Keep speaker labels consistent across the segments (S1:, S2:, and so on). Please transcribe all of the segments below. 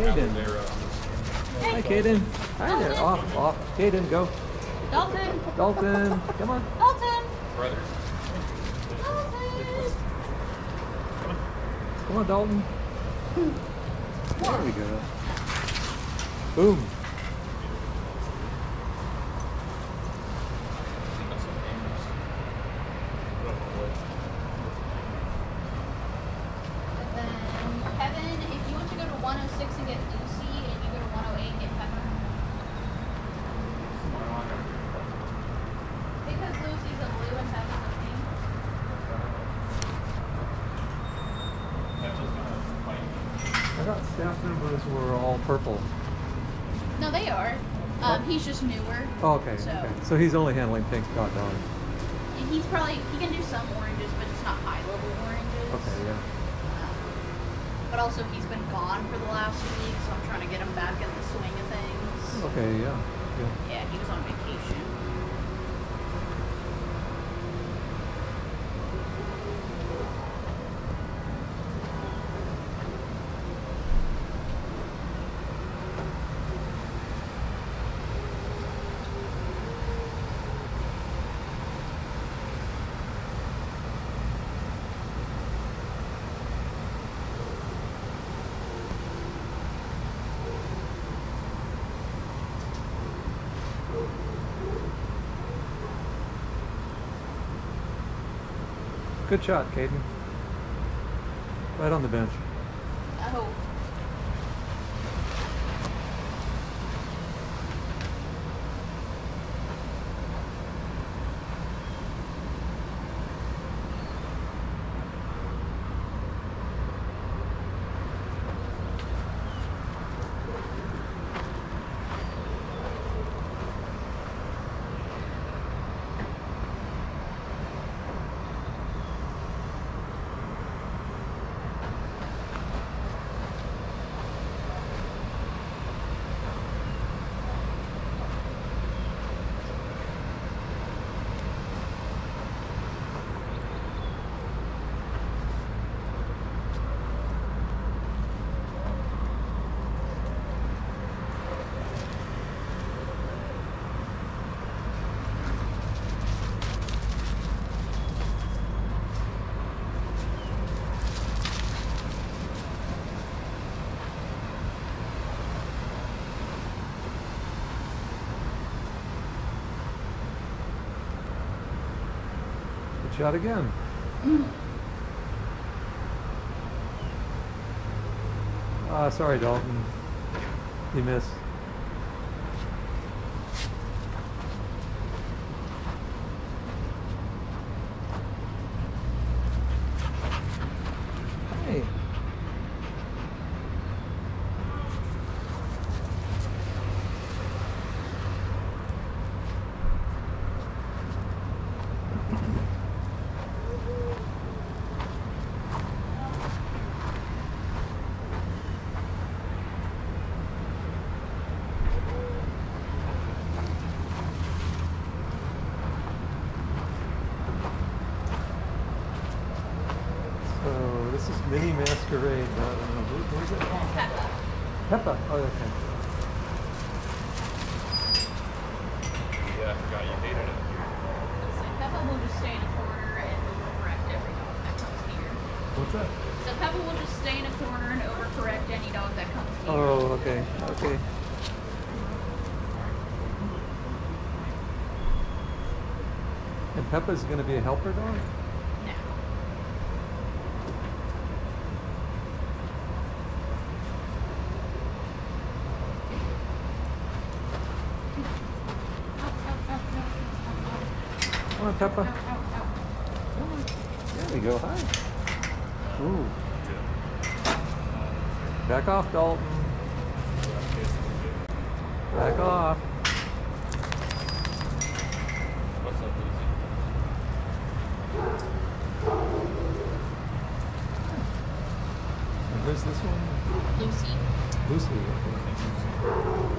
S1: Cayden.
S2: aloe vera on this.
S1: Uh, Hi, Cayden. Hi there. Off, off. Cayden, go.
S3: Dalten!
S1: Dalten, come on.
S3: Dalten!
S2: Brothers.
S3: Dalten!
S1: Come on, Dalten. There we go. Boom.
S3: And then Kevin, if you want to go to 106 and get Lucy, and you go to 108 and get Peppa. Because Lucy's a blue and Peppa's a pink.
S1: I thought staff members were all purple.
S3: No, they are. Um, he's just newer.
S1: Oh, okay,
S3: So-
S1: okay. So he's only handling pink dot dog.
S3: And he's probably, he can do some oranges, but just not high level oranges.
S1: Okay, yeah.
S3: Um, but also, he's been gone for the last week, so I'm trying to get him back in the swing of things.
S1: Okay. Yeah,
S3: he was on vacation.
S1: Good shot, Cayden. Right on the bench.
S3: Oh.
S1: Good shot again. Ah, sorry, Dalten. You missed. Hey. So this is mini masquerade. I don't know. Who, who's it?
S3: Peppa.
S1: Peppa. Oh, okay.
S2: Yeah, I forgot you hated it.
S3: So Peppa will just stay in a corner and overcorrect every dog that comes here.
S1: What's that?
S3: So Peppa will just stay in a corner and overcorrect any dog that comes here.
S1: Oh, okay. Okay. And Peppa's going to be a helper dog? Peppa. There we go. Hi. Ooh. Back off, Dalten. Back off.
S2: What's?
S1: And who's this one?
S3: Lucy.
S1: Lucy.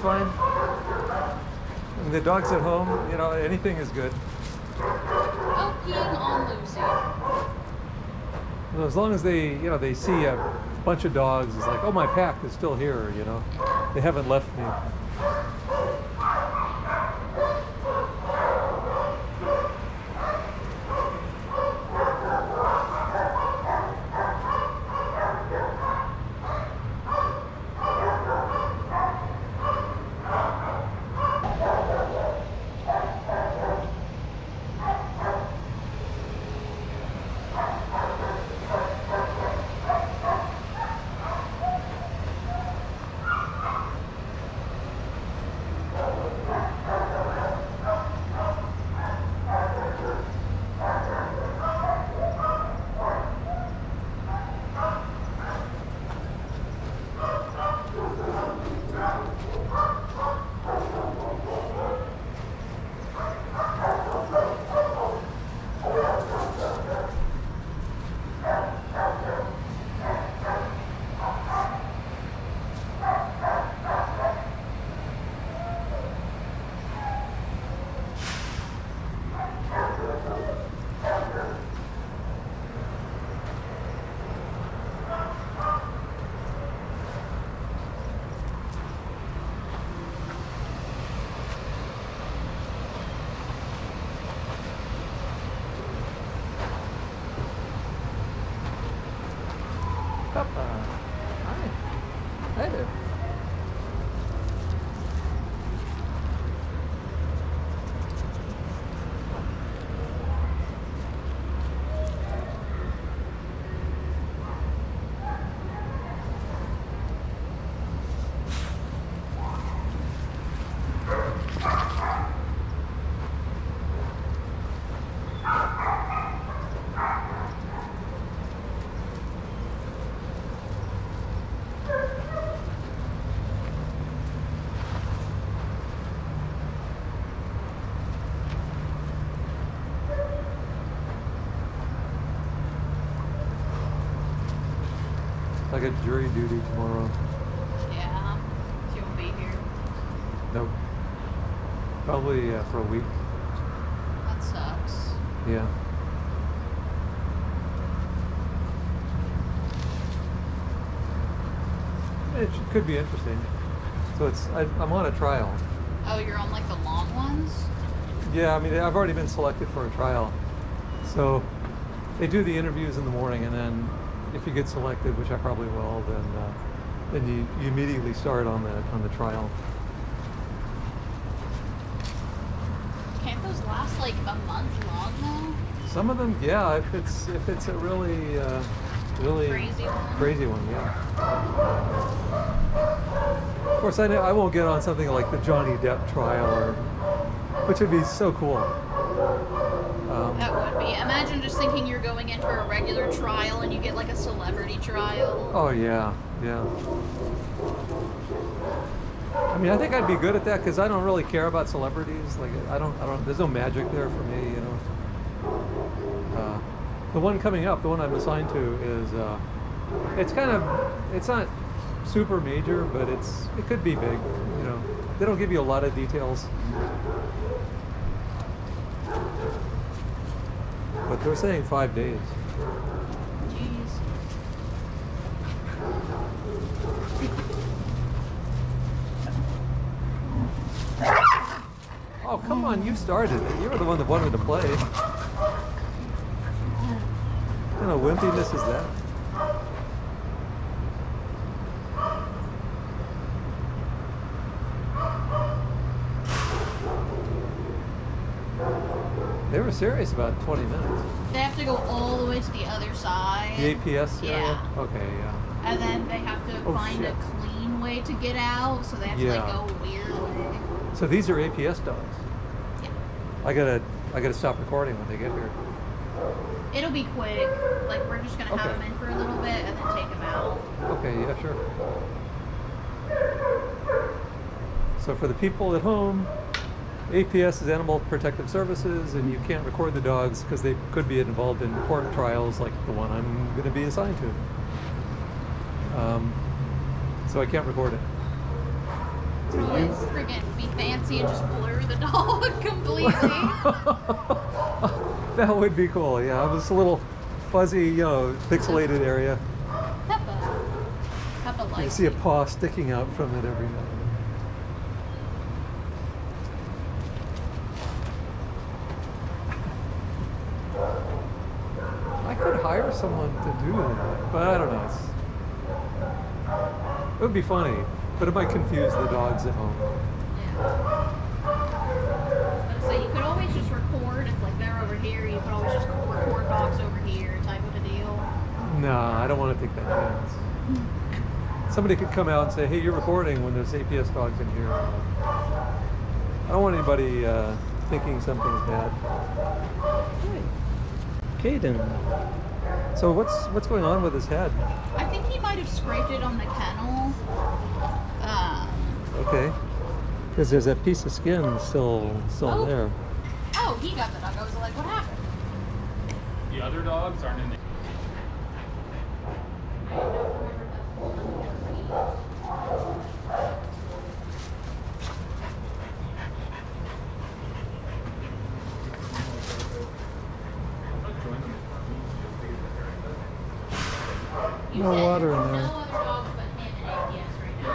S2: it's fine. And
S1: the dog's at home, you know, anything is good.
S3: Peeing on Lucy.
S1: Well, as long as they, you know, they see a bunch of dogs, it's like, oh, my pack is still here, you know. They haven't left me. I got jury duty tomorrow.
S3: Yeah. Won't be here.
S1: Nope. Probably uh, for a week.
S3: That sucks.
S1: Yeah. It could be interesting. So it's I, I'm on a trial.
S3: Oh, you're on like the long ones?
S1: Yeah, I mean I've already been selected for a trial. So they do the interviews in the morning, and then if you get selected, which I probably will, then uh, then you, you immediately start on the on the trial.
S3: Can't those last like a month long though?
S1: Some of them, yeah, if it's if it's a really uh, really
S3: Crazy one?
S1: crazy one, yeah. Of course, I know, I won't get on something like the Johnny Depp trial, or which would be so cool. Um,
S3: That would be. Imagine just thinking you're going in for a regular trial and you get like a celebrity trial.
S1: oh yeah, yeah. I mean, I think I'd be good at that because I don't really care about celebrities. Like, I don't, I don't. There's no magic there for me, you know. Uh, the one coming up, the one I'm assigned to, is uh, it's kind of, it's not super major, but it's it could be big. You know, they don't give you a lot of details, but they're saying five days. Oh, come on, you started it. You were the one that wanted to play. What kind of wimpiness is that? Were serious about 20 minutes.
S3: They have to go all the way to the other side.
S1: The APS area?
S3: Yeah.
S1: Okay, yeah.
S3: And then they have to
S1: Oh,
S3: find
S1: shit.
S3: a clean way to get out, so they have to like go a weird way.
S1: So these are APS dogs.
S3: Yeah.
S1: I gotta, I gotta stop recording when they get here.
S3: It'll be quick. Like we're just gonna have them in for a little bit and then take them out.
S1: Okay, yeah, sure. So for the people at home, APS is Animal Protective Services, and you can't record the dogs because they could be involved in court trials like the one I'm going to be assigned to. Um, so I can't record it. So you-
S3: freaking be fancy and just blur the dog completely.
S1: that would be cool. Yeah, it was a little fuzzy, you know, pixelated area.
S3: Peppa. Peppa likes
S1: You see a paw sticking out from it every now and then. I could hire someone to do that, but I don't know. It's, it would be funny, but it might confuse the dogs at home.
S3: Yeah. But so you could always just record if like they're over here. You could always just record dogs over here, type of a deal.
S1: Nah, I don't want to take that chance. Somebody could come out and say, "Hey, you're recording when there's APS dogs in here." I don't want anybody uh, thinking something's bad. Hey, Cayden. So what's what's going on with his head?
S3: I think he might have scraped it on the kennel. Um,
S1: Okay, because there's that piece of skin still still
S3: Oh.
S1: there.
S3: oh, he got the dog. I was like, what happened?
S2: The other dogs aren't in the.
S3: You
S1: No
S3: said
S1: water in there.
S3: No other dogs but him and APS right now.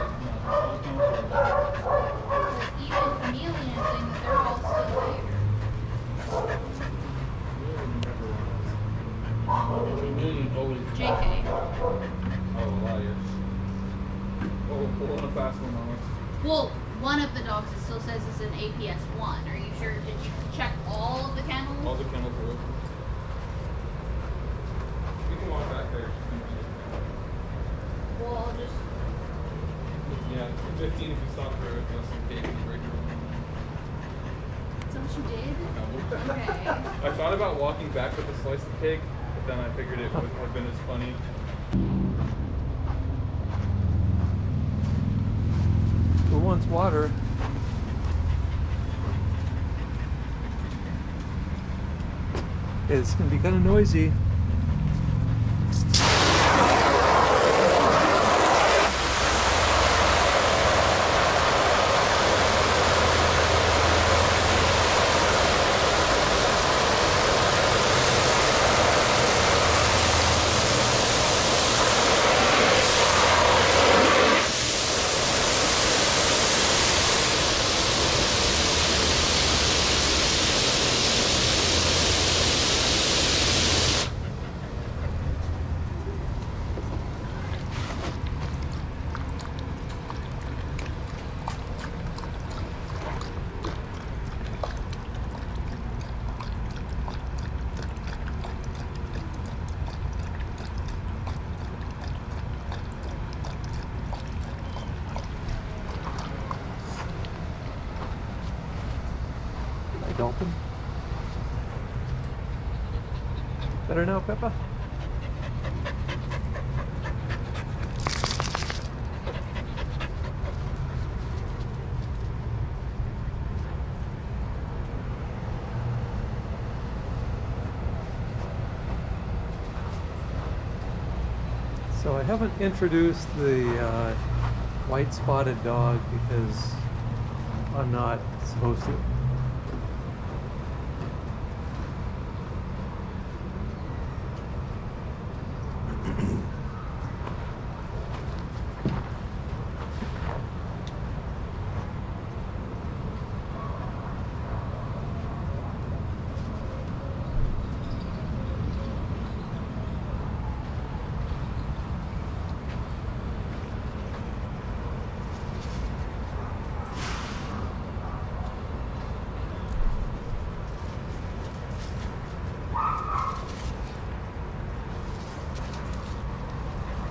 S3: Because even Chameleon is saying that they're all still there. JK.
S2: Oh, a lot, yes. Oh, pull on a fast one, Mama.
S3: Well, one of the dogs it still says it's an APS one. Are you sure? Did you check all of the kennels?
S2: All the kennels are open. We can walk back there.
S3: Well, I'll just.
S2: Yeah, 15 if you stop for a some cake and break
S3: Is that what you did?
S2: No.
S3: Okay.
S2: I thought about walking back with a slice of cake, but then I figured it wouldn't have been as funny.
S1: Who wants water? It's gonna be kind of noisy. Better now, Peppa? So I haven't introduced the uh, white spotted dog because I'm not supposed to.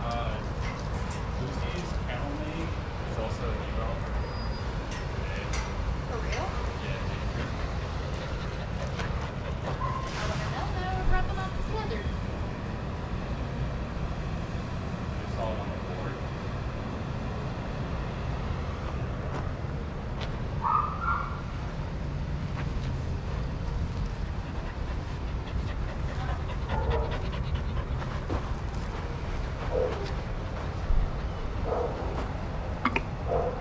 S2: Uh, Lucy's kennel mate is also an email.
S3: For real?
S2: Yeah,
S3: I wouldn't know. No, we're dropping off the leather.
S2: just saw it on the board.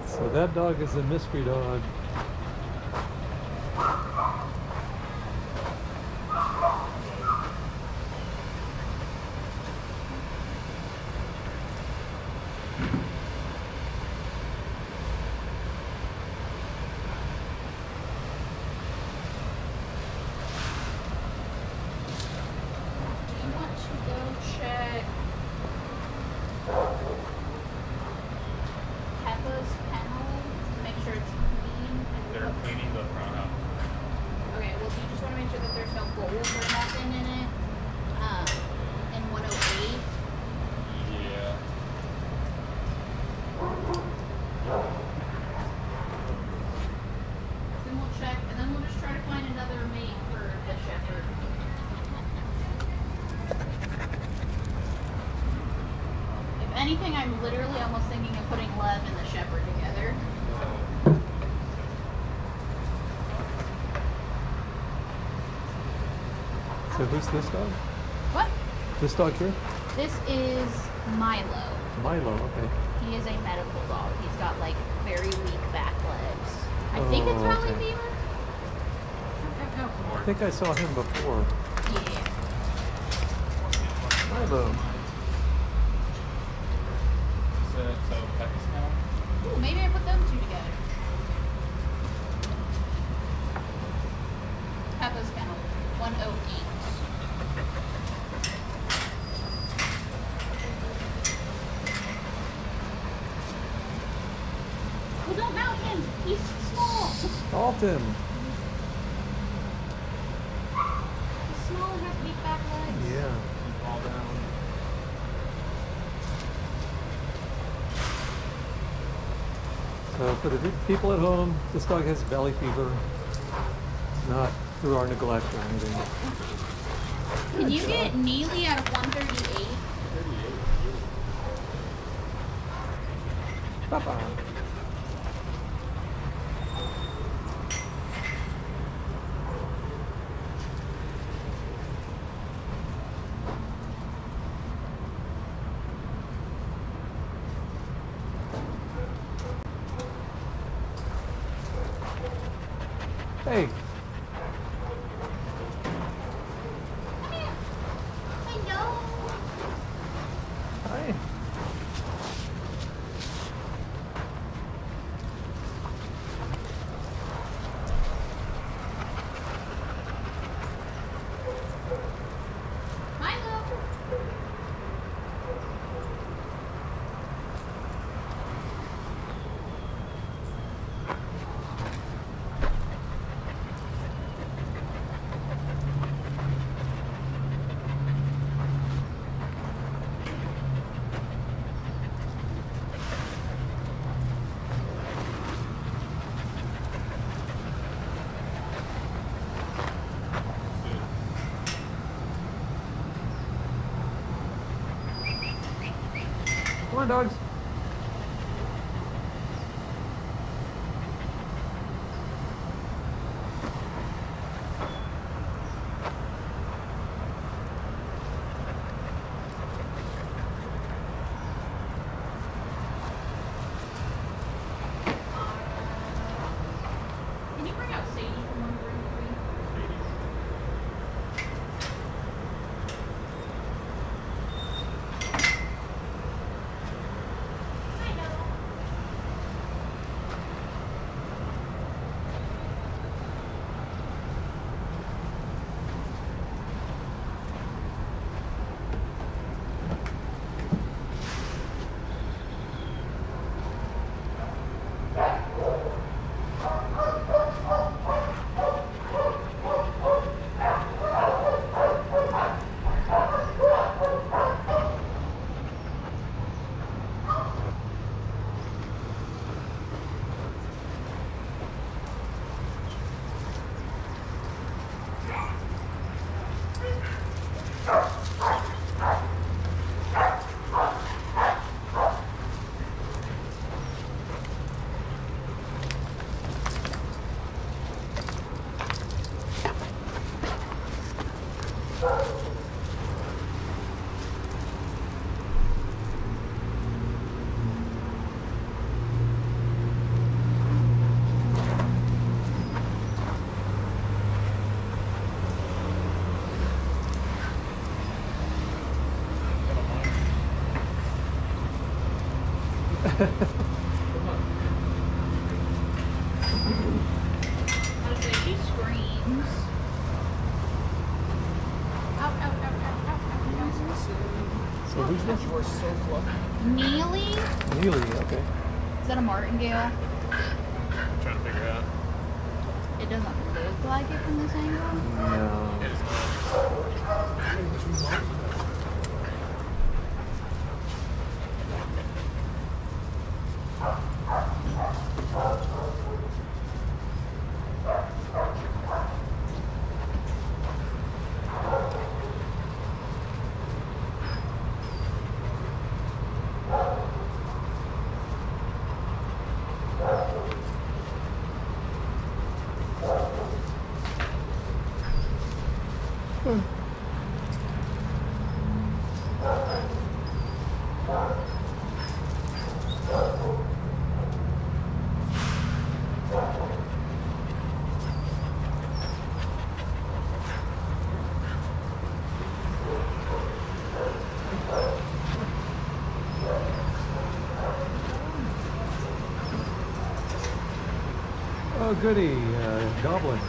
S1: So that dog is a mystery dog.
S3: Do you want to go check Peppa's kennel to make sure it's clean? and
S2: They're
S3: cooked?
S2: cleaning the front up.
S3: Okay, well, do you just want to make sure that there's no gold or nothing in it? Um, in 108.
S2: Yeah.
S3: Then we'll check, and then we'll just try to find another mate for the shepherd. If anything, I'm literally almost thinking of putting Lev and the shepherd together.
S1: So who's this dog?
S3: What?
S1: This dog here?
S3: This is Milo.
S1: Milo, okay.
S3: He is a medical dog. He's got like very weak back legs. I think it's
S1: Oh,
S3: valley
S1: okay.
S3: fever.
S1: I think I saw him before.
S3: Yeah.
S1: Milo.
S2: So, so Peppy's kennel?
S3: Ooh, maybe I put them two together. Peppa's kennel, 108. Well, don't mount him. He's small.
S1: Dalten.
S3: He's small and has weak back legs.
S1: Yeah.
S2: You fall down.
S1: So for the pe- people at home, this dog has valley fever. It's not through our neglect or anything.
S3: Can you get Neely out of 138?
S1: Papa. Hey,
S3: Come here. Hello.
S1: hi. Come So who's this?
S4: You are so fluffy.
S3: Neely?
S1: Neely, okay.
S3: Is that a martingale?
S2: trying to figure out.
S3: It doesn't look like it from this angle.
S1: No.
S2: It is not.
S1: Oh, goody. Uh, goblin.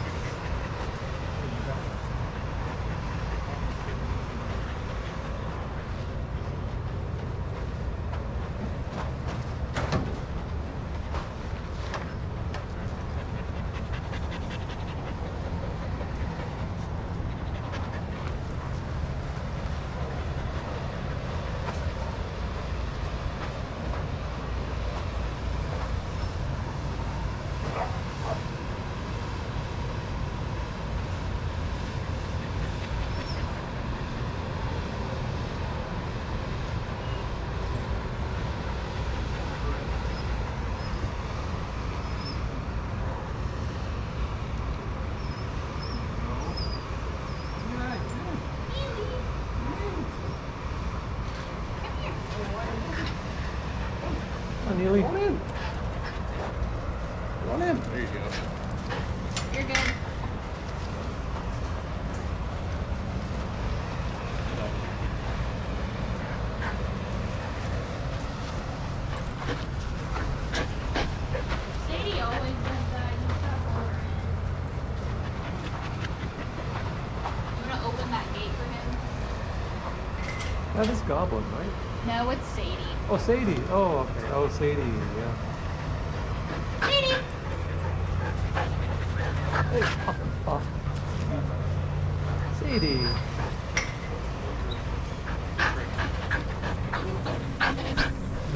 S1: Oh, Neely.
S4: Come on in. Come on in.
S2: There you go.
S3: You're good. Sadie always does that. You stop ordering. You wanna open that gate for him?
S1: That is goblin, right?
S3: No, it's Sadie.
S1: Oh, Sadie. Oh, okay. Oh, Sadie. Yeah.
S3: Sadie!
S1: Hey, oh, oh. Sadie.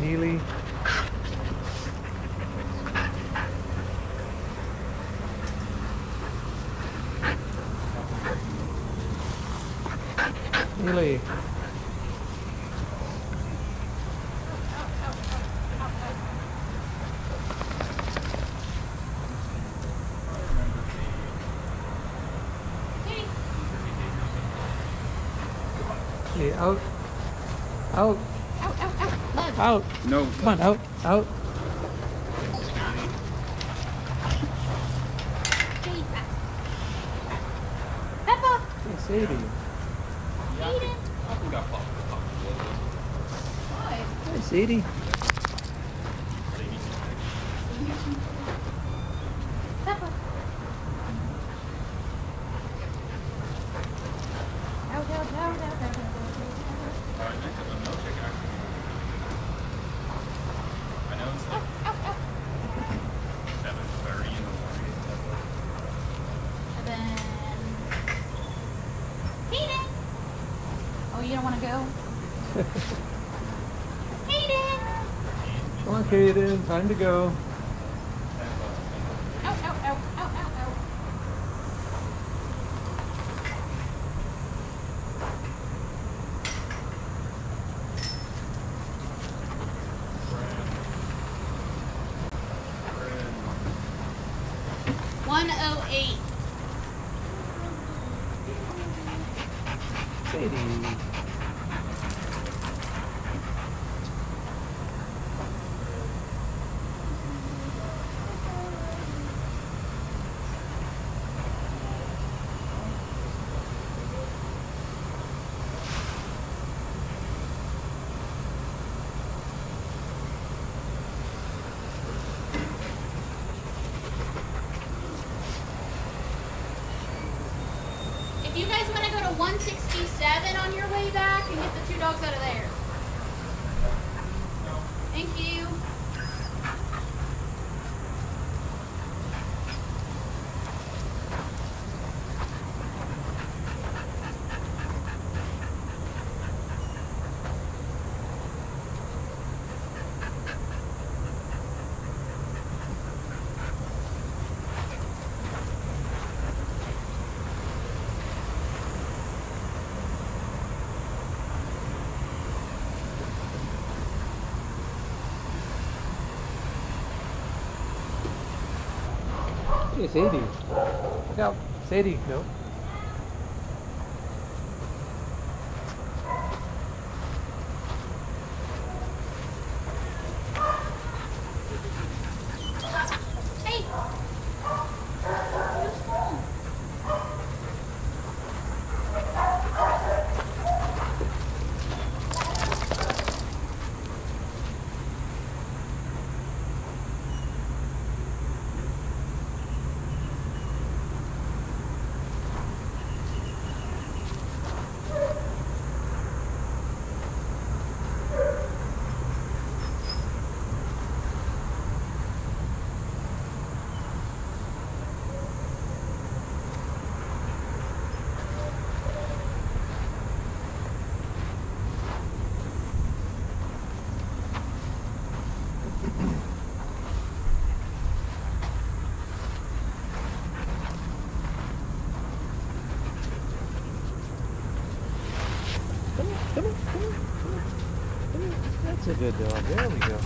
S1: Neely. Neely.
S2: No.
S1: Come on, out, out. time to go.
S3: 167 on your way back and get the two dogs out of there.
S1: செய்தி செய்தி good though. There we go.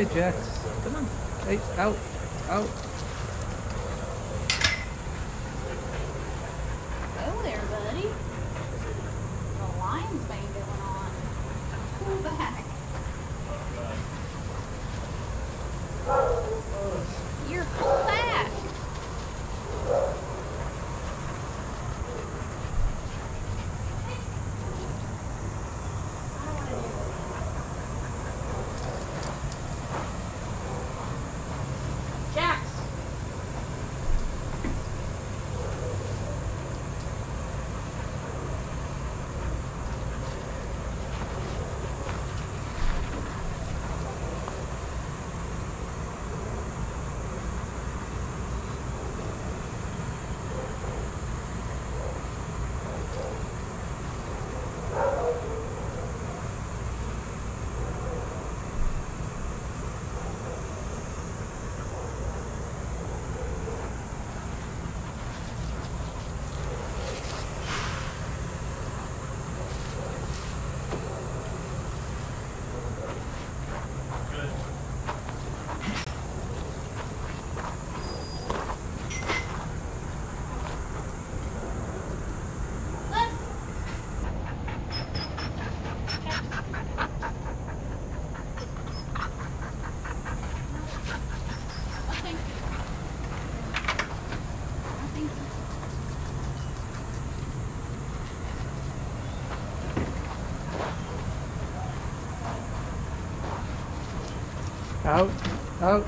S1: Hey, Jax. Come on. Hey, out. Out.
S3: Go there, buddy. The lion's mane going on. Pull back. You're pull back. Jax. Let's. Nothing. Nothing.
S1: Out. Out.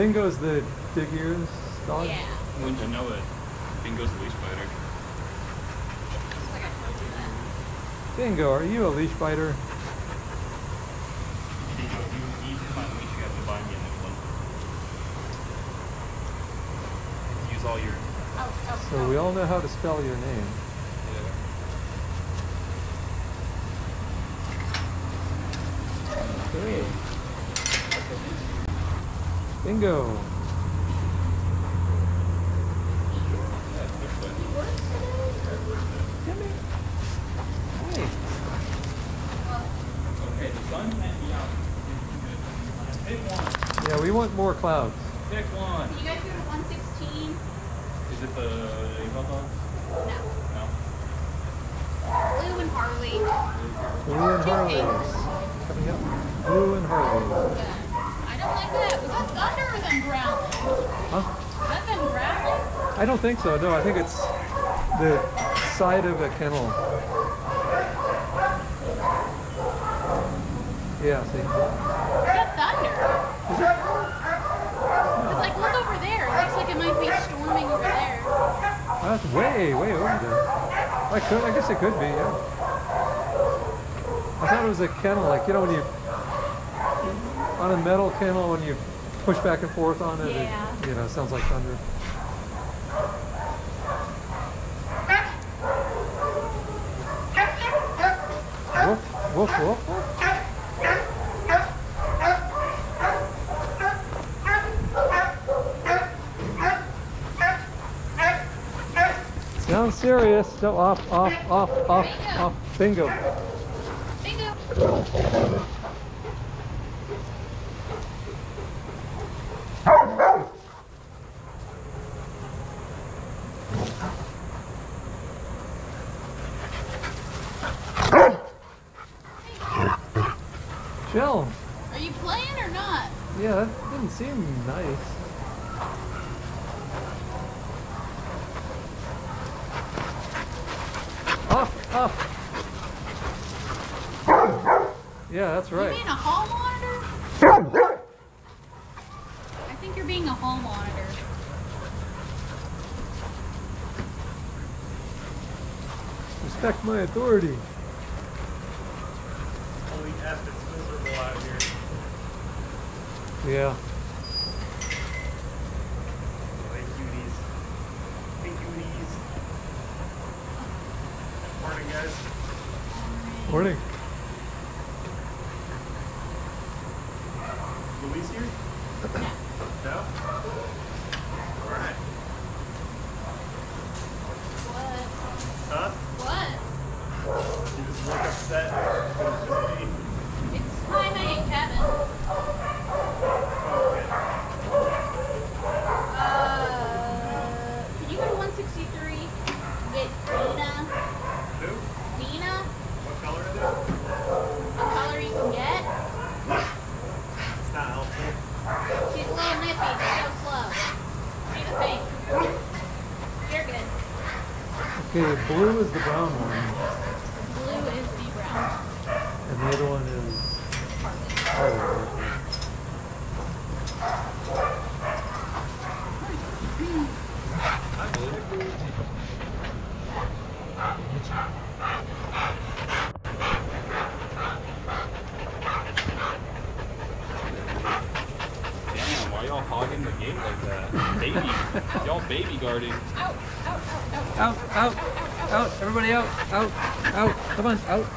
S1: Bingo's the big ears dog.
S3: Yeah.
S2: Wouldn't you know it? Bingo's the leash biter.
S3: Looks like I told you that.
S1: Bingo, are you a leash biter?
S2: Bingo, you need to find a leash, you have to buy me a new one. Use all your.
S3: Oh, oh,
S1: So
S3: oh.
S1: we all know how to spell your name. Okay. Bingo. Come here. Hi.
S2: Okay, the sun can't be out. Pick one.
S1: Yeah, we want more clouds.
S2: Pick one.
S3: Can you guys go to 116?
S2: Is it the Avon dog?
S3: No.
S2: No.
S3: Blue and Harley.
S1: Blue and Harley. Coming up. Blue and Harley.
S3: Yeah. I don't like that. Was that thunder or them growling?
S1: Huh?
S3: Was that them growling?
S1: I don't think so. No, I think it's the side of a kennel. Yeah, see.
S3: Thunder?
S1: Is it?
S3: It's like, look over there. It looks like it might be storming over there.
S1: That's way, way over there. I could, I guess it could be, yeah. I thought it was a kennel, like you know when you on a metal kennel when you push back and forth on it,
S3: Yeah.
S1: it you know sounds like thunder. Woof, woof. Sounds serious. No, off, off, off, off, off. Bingo.
S3: Bingo.
S1: Chill.
S3: Are you playing or not?
S1: Yeah, that didn't seem nice. Off, off. Yeah, that's
S3: You
S1: right.
S3: being a hall monitor? I think you're being a hall monitor.
S1: Respect my authority.
S2: Holy F, it's miserable out here.
S1: Yeah.
S2: Hey, cuties. Hey, cuties. Morning, guys.
S1: Morning.
S2: Louise here? No? Alright.
S3: What?
S2: Huh?
S3: What?
S2: You just look upset. It was just me.
S3: It's Jaime and Kevin.
S2: Oh, okay.
S3: Uh, can you go to 163? Get Dina.
S2: Who?
S3: Dina?
S2: What color is it?
S3: A color you can get?
S2: It's not helpful.
S3: She's a little nippy. Go slow. She's a pink. You're good.
S1: Is the brown one,
S3: Blue is the brown.
S1: and the other one is Harley.
S2: Damn, why y'all hogging the gate like that? Baby. y'all baby guarding.
S3: Out, out, out, out.
S1: Out, out, out, everybody out, out, out, come on, out,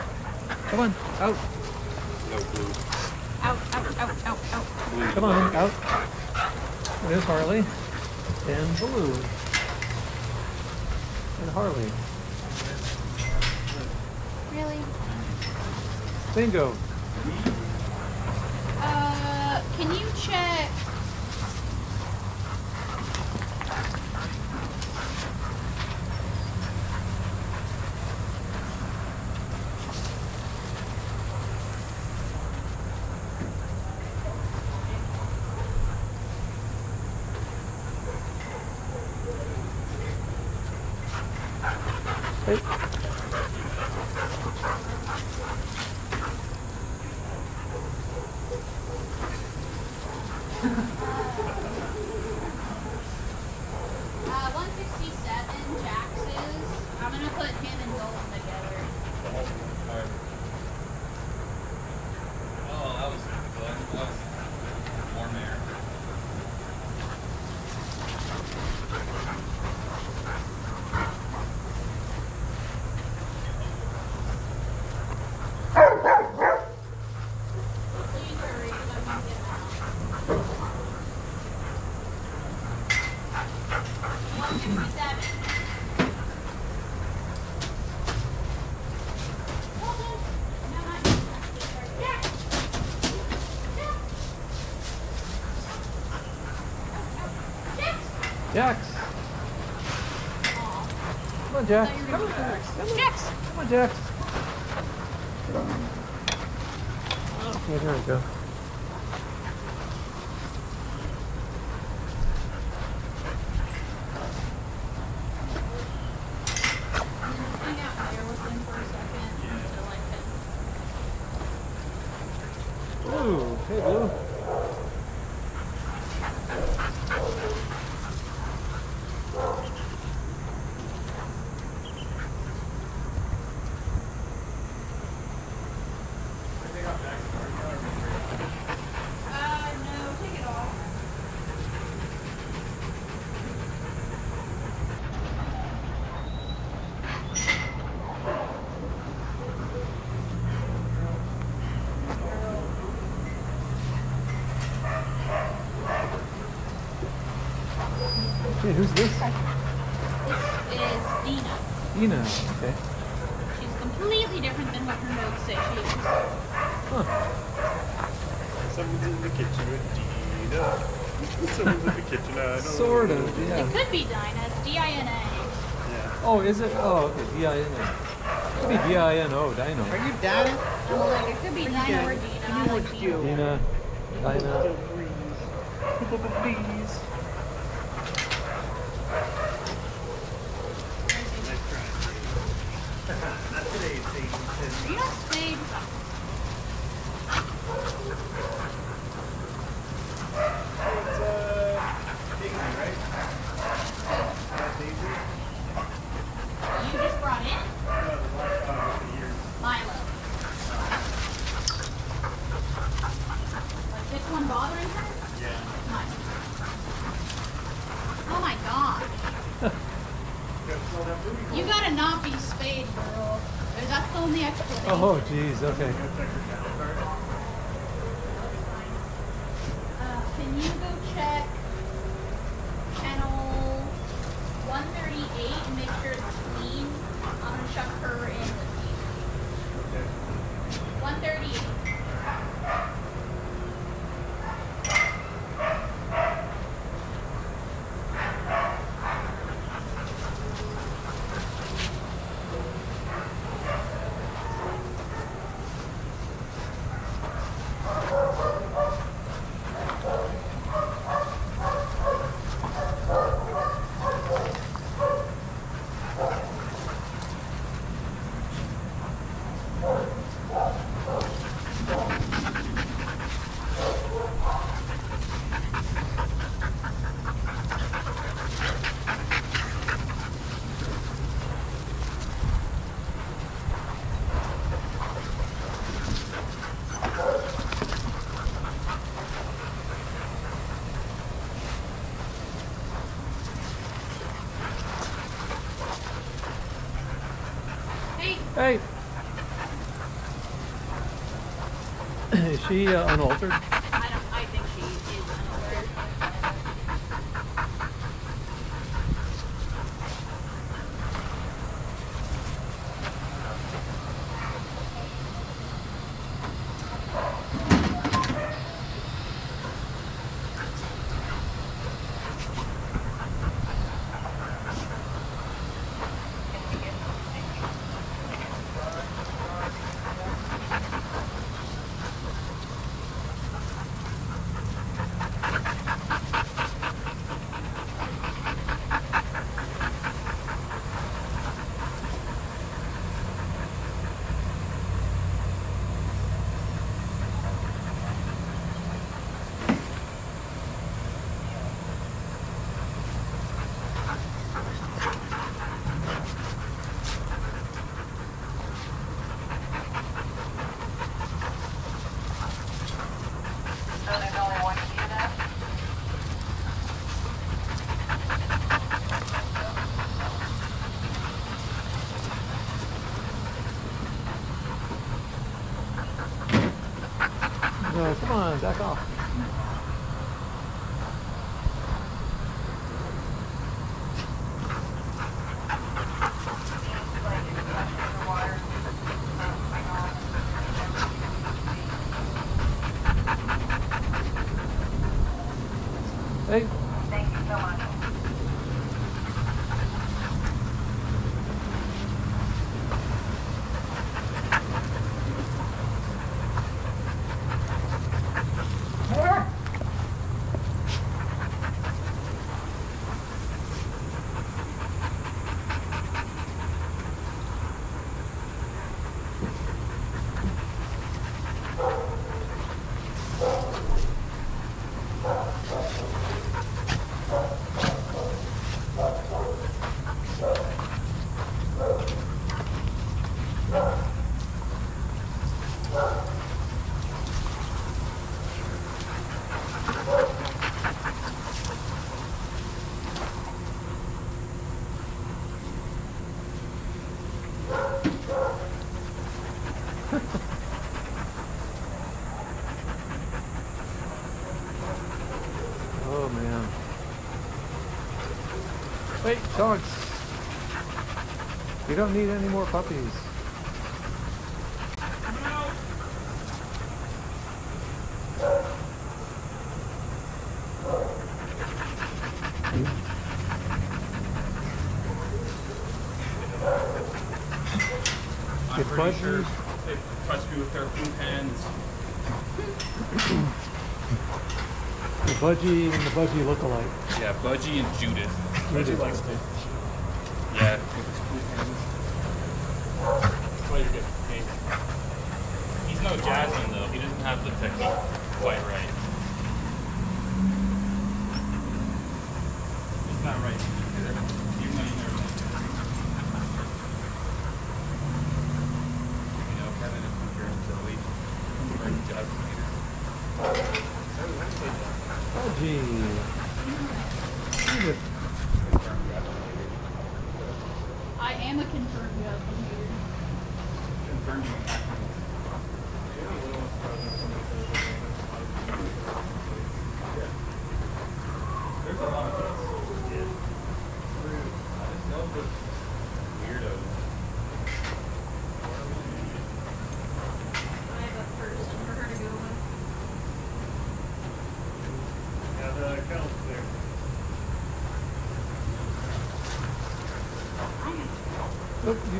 S3: on, Jax. Come on, Jax. Come on, Jax. Okay, here we go. okay.
S1: Hey!
S3: Is she uh, unaltered?
S1: Dogs! We don't need any more puppies.
S2: I'm they trust me with their poop hands.
S1: the Budgie and the Budgie look alike.
S2: Yeah, Budgie and Judy.
S1: Reggie
S4: likes
S1: me.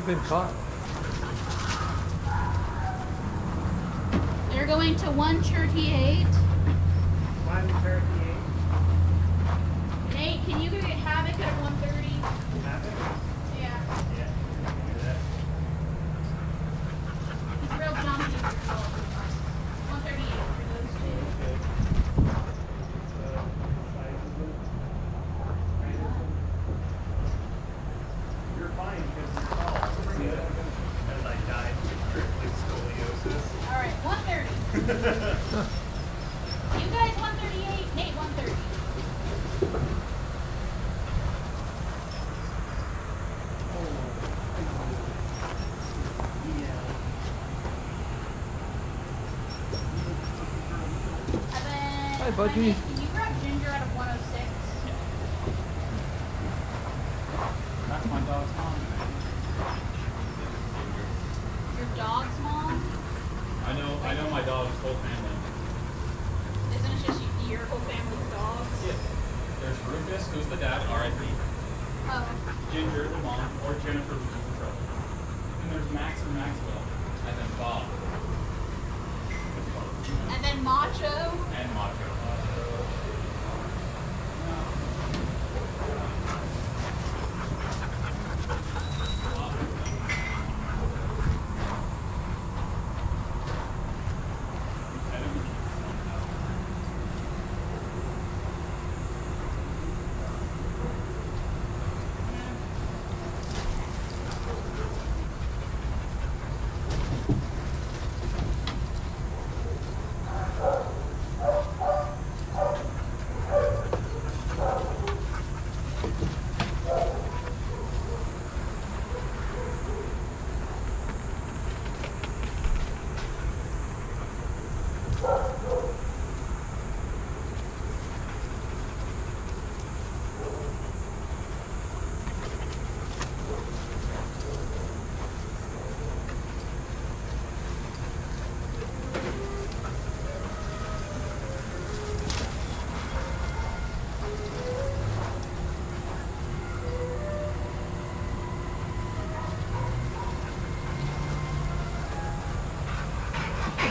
S1: they've been caught.
S3: They're going to
S4: one
S3: Cherokee 8. Pode
S2: ir.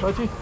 S2: Платите.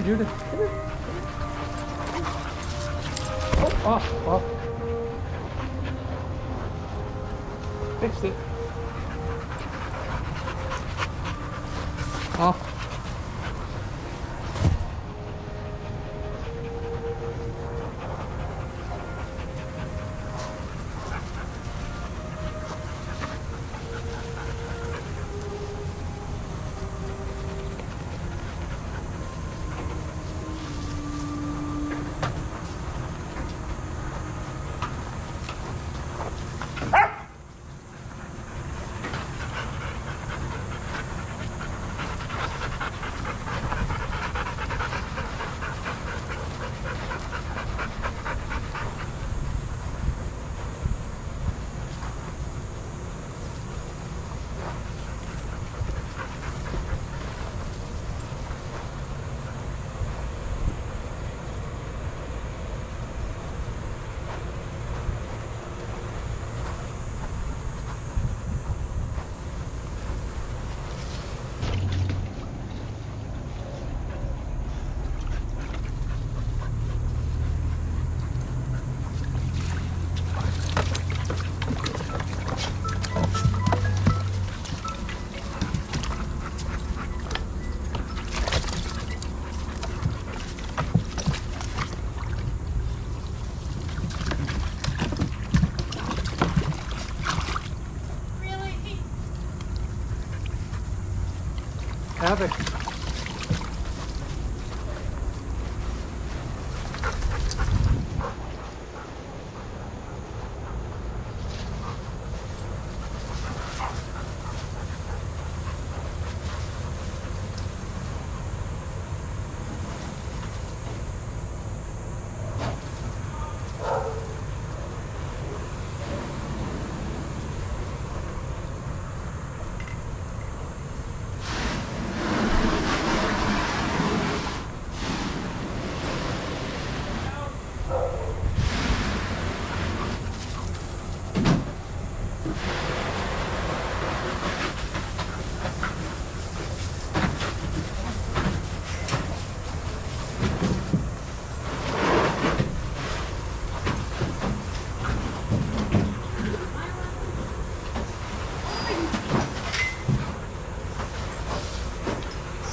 S1: Mochi? Come here, Come here. Oh, off, off.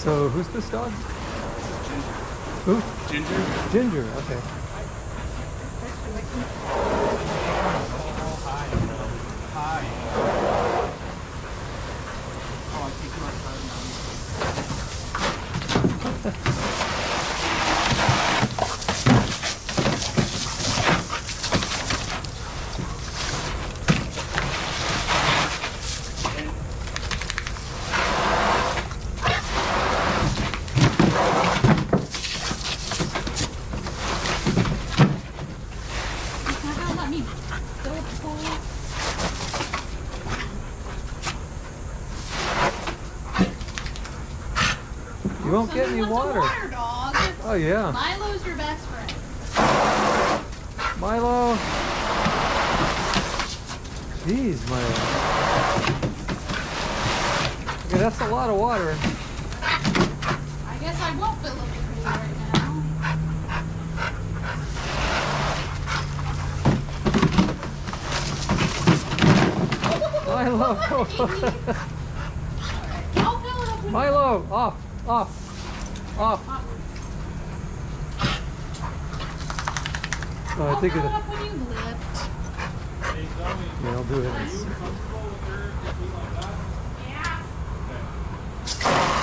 S1: So who's this dog? This Ginger. Who?
S5: Ginger.
S1: Ginger. Okay.
S2: Hi. Oh, I'm taking my card now.
S1: You won't get any
S3: Someone wants a
S1: water.
S3: water.
S1: Oh yeah.
S3: Milo's your best friend.
S1: Milo. Jeez, Milo. Okay, that's a lot of water.
S3: I guess I won't fill up the pool right now.
S1: Milo.
S3: I'll fill it up
S1: Milo, off, off, off. Oh, I
S3: I'll
S1: think it.
S3: up when you lift.
S1: Yeah, I'll do it.
S2: are you comfortable with her being like that?
S3: Yeah.
S2: Okay.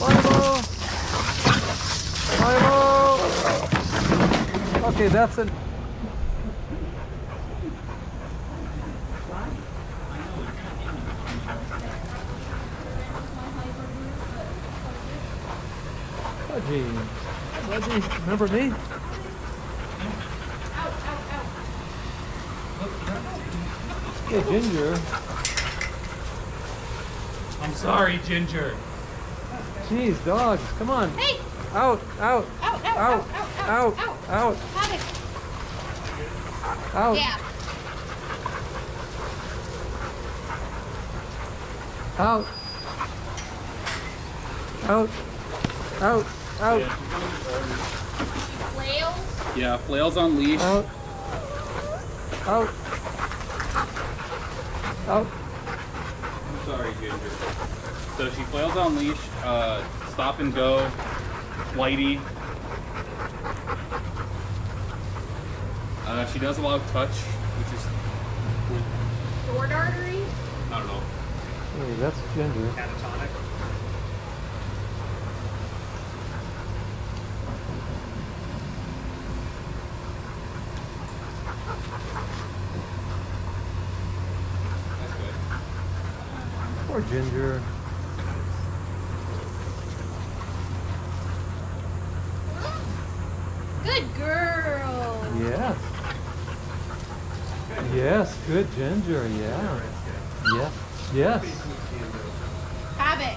S1: Milo. Milo. Okay, that's an. Fudgy. Fudgy, remember me?
S3: Out, out, out.
S1: Yeah, Ginger.
S2: I'm sorry, Ginger.
S1: Jeez, dogs, come on.
S3: Hey!
S1: Out, out,
S3: Out, out,
S1: out,
S3: out,
S1: out,
S3: out, out, out.
S1: Out,
S3: Havoc.
S1: out,
S3: Yeah.
S1: out, out, out, out,
S3: Flails.
S6: Yeah, flails on leash.
S1: out, out, out.
S6: I'm sorry, Ginger. So she flails on leash, uh, stop and go, flighty. She does a lot of touch, which is cool.
S3: Sword artery.
S6: I don't know.
S1: Hey, that's Ginger.
S4: Catatonic.
S6: That's good.
S1: Poor Ginger.
S3: Good girl.
S1: Yes. Yes, good Ginger, yeah. Yes, yes.
S3: Havoc.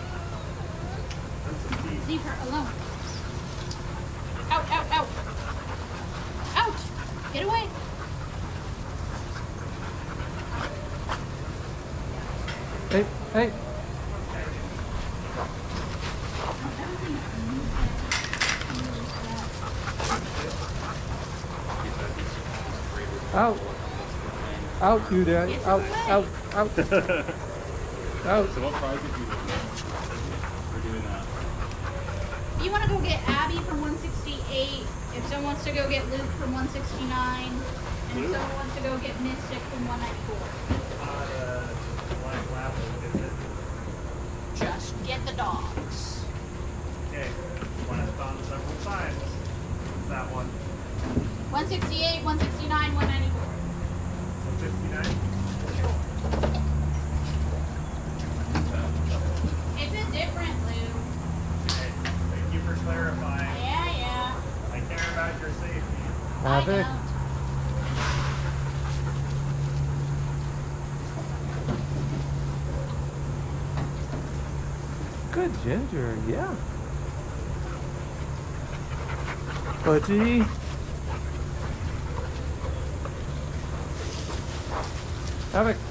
S3: Leave her alone. Out, out, out. Out. Get away.
S1: Hey, hey. Out. Out, you there.
S3: Get
S1: Out,
S3: away.
S1: out, out. Out.
S6: So what prize did you win? For doing that.
S3: You want to go get Abby from 168. If someone wants to go get Luke from 169. And if
S4: Luke?
S3: someone wants to go get Mystic from 194.
S4: Uh, black lab, is it?
S3: Just get the dogs.
S4: Okay, one has found several times. That one.
S3: 168, 169, 194.
S4: 169.
S3: It's a different Luke.
S4: Okay, thank you for clarifying.
S3: Yeah, yeah.
S4: I care about your safety.
S1: Havoc.
S3: I don't.
S1: Good Ginger, yeah. Budgie. Havoc.
S3: Out,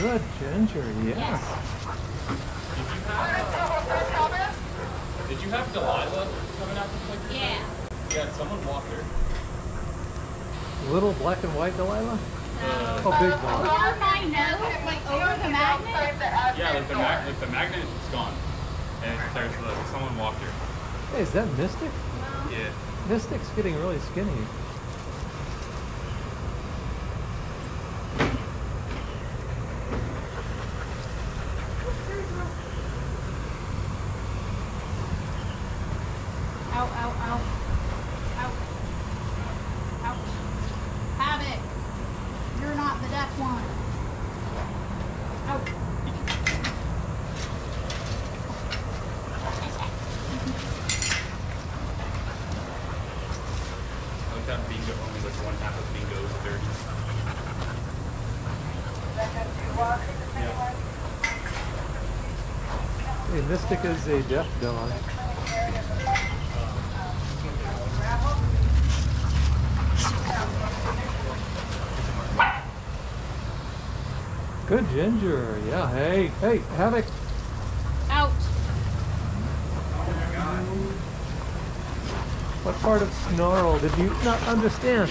S1: Good, Ginger. Yeah.
S3: Yes.
S6: Did you have? Did you have Delilah coming out this like?
S3: Yeah.
S6: Yeah. Someone walked her.
S1: Little black and white Delilah.
S6: Uh,
S1: Oh, big dog.
S3: Over my nose, like over the magnet.
S6: yeah, like the mag- like the magnet is gone, and there's like someone walked her.
S1: Hey, is that Mystic?
S6: Yeah.
S1: Mystic's getting really skinny.
S3: Ow, ow, ow. Ow. Ouch. Havoc. You're not the deaf one. Ouch.
S6: Like that bingo, only like one half of bingo is dirty.
S1: Hey, Mystic is a deaf dog. Good Ginger. Yeah. Hey, hey, Havoc.
S3: Ouch.
S1: What part of snarl did you not understand?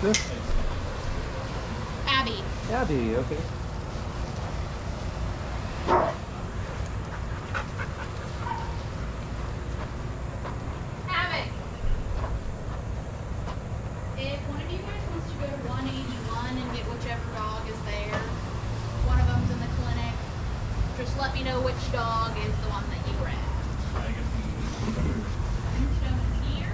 S1: Who's this?
S3: Abby.
S1: Abby, okay.
S3: Havoc. If one of you guys wants to go to 181 and get whichever dog is there, one of them's in the clinic, just let me know which dog is the one that you grabbed.
S6: I guess
S3: Shown here.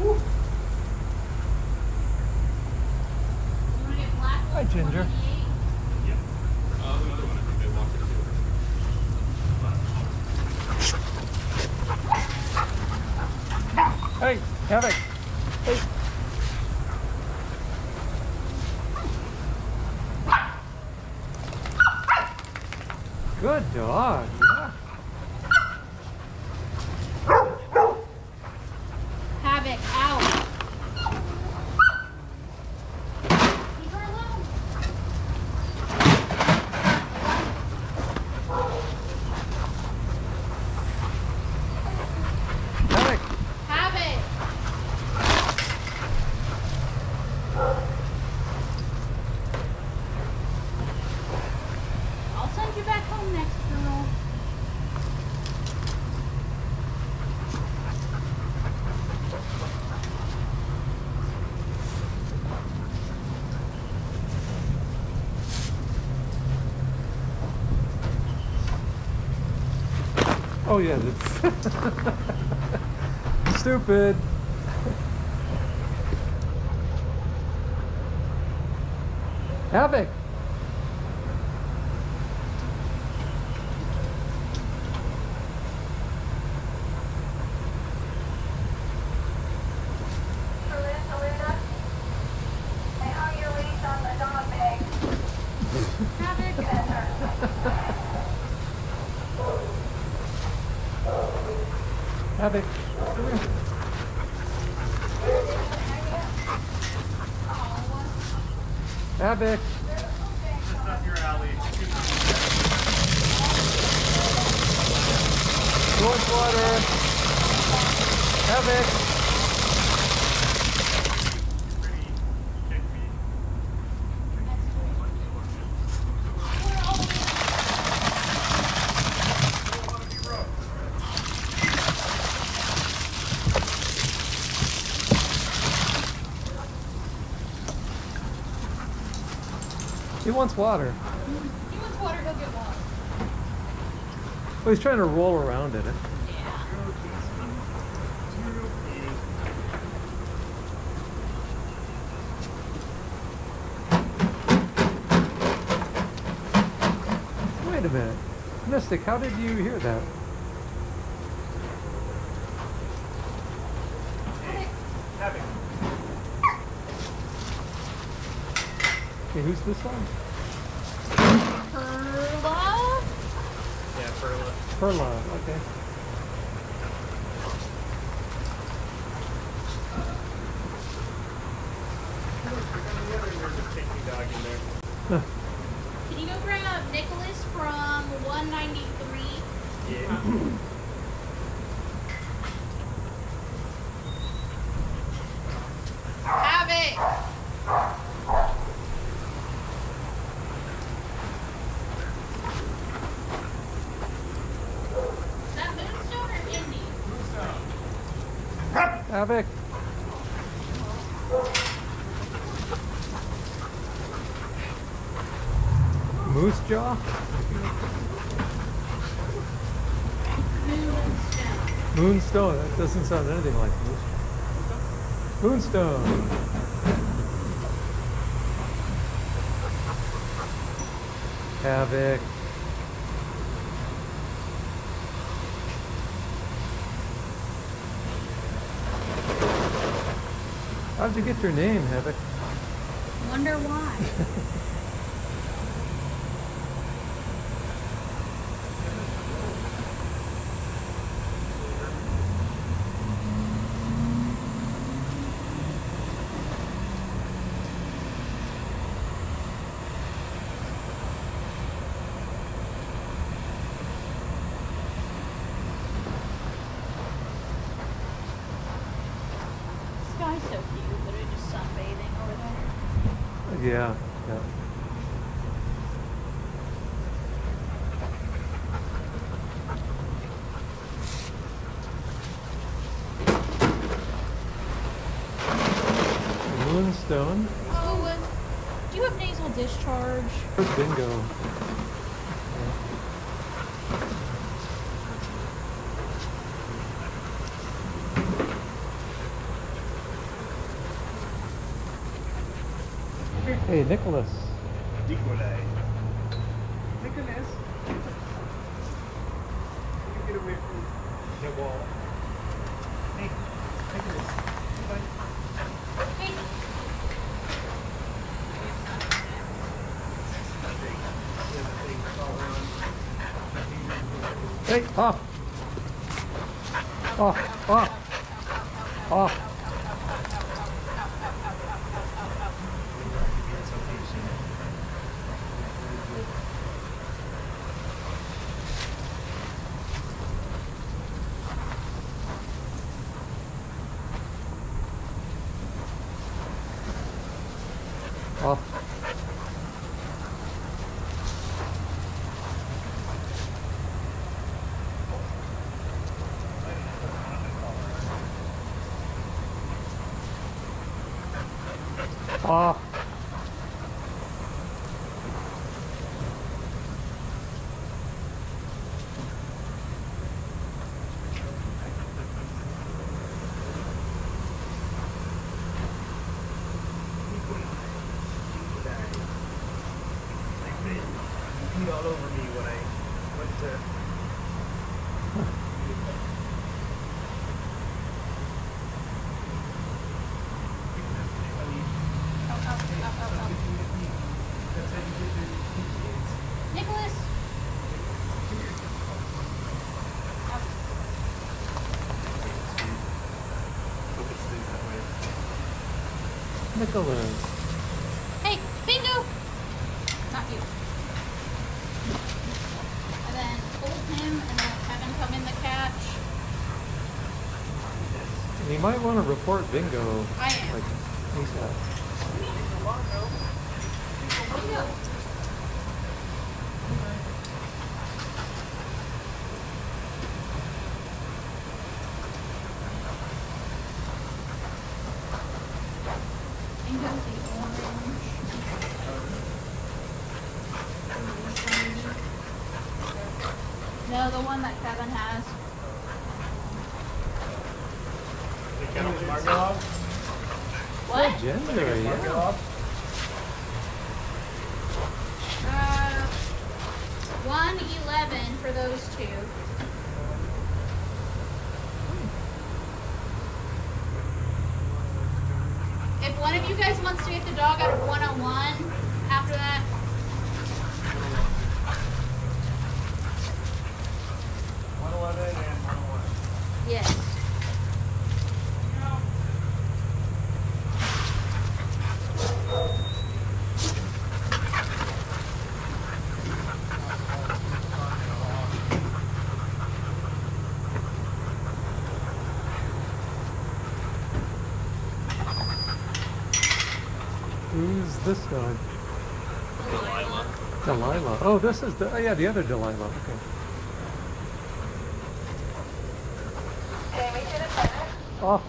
S3: You wanna get black
S1: Hi,
S3: Wolf
S1: Ginger.
S3: 188?
S6: Yeah. Uh, there's another one. I think they walked her too.
S1: Hey, Havoc. Hey. Good dog. Yeah.
S3: Havoc, out. Leave her alone.
S1: Havoc.
S3: Havoc. I'll send you back home next girl.
S1: Oh yeah, that's stupid. Havoc.
S3: Havoc.
S1: Havoc. Come here. Havoc.
S4: Just up your alley.
S1: George water. Havoc.
S4: Pretty kick me. Don't want to be rough.
S1: He wants water.
S3: He wants water, he'll get water.
S1: Oh, he's trying to roll around in it.
S3: Yeah.
S1: Wait a minute. Mystic, how did you hear that?
S4: Having.
S1: Okay, who's this one?
S3: Perla?
S4: Yeah, Perla,
S1: okay.
S4: We got the other nerd to take me dog in there.
S3: Can you go grab Nicholas from 193?
S4: Yeah.
S3: Have it! Is that Moonstone or Indy?
S1: Havoc. Moose jaw?
S3: Moonstone.
S1: Moonstone. That doesn't sound anything like moose. Moonstone. Havoc. How'd you get your name, Havoc?
S3: Wonder why. Sky's so cute, but it's just sunbathing over there.
S1: Yeah, yeah. Moonstone.
S3: Oh, uh, do you have nasal discharge?
S1: Where's Bingo? Hey, Nicholas.
S4: Nikolai. Nicholas. You get away from the wall. Hey, Nicholas.
S3: Hey,
S4: The other thing fall around.
S1: Hey, off. Off, off. Off. Off. Off.
S4: He all over me when I went to.
S3: Nicholas.
S1: Nicholas.
S3: Hey, bingo! Not you. And then hold him and then have him come in the catch.
S1: You might want to report bingo.
S3: I No, the one that Kevin has. What? Uh,
S4: 111 for those two. one of you guys wants to get the dog out of one-on-one after that,
S1: Oh,
S3: this is the, oh yeah, the other dilemma. Okay. Oh.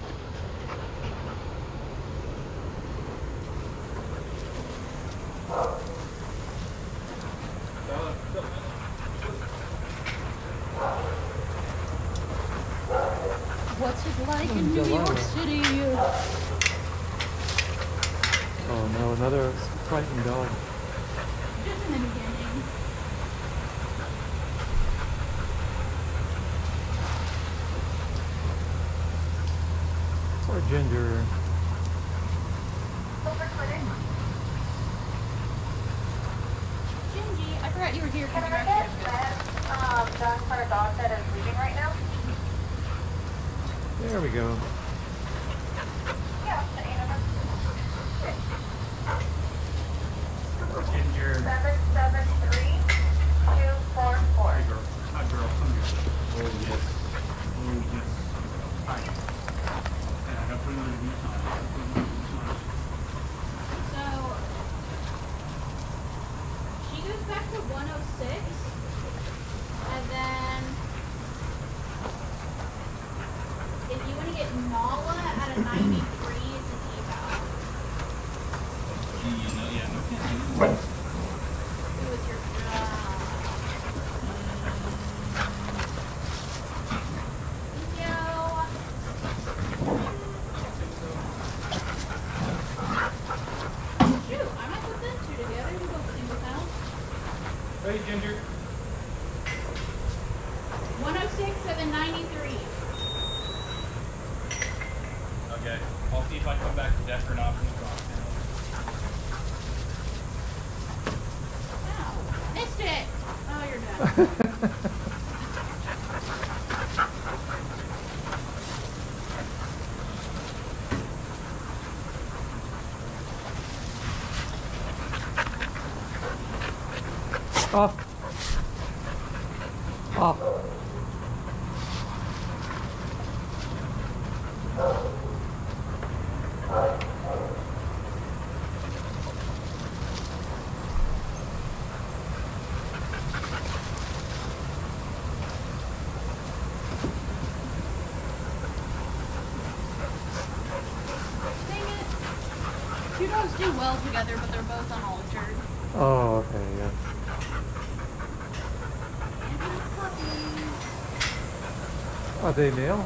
S3: they male?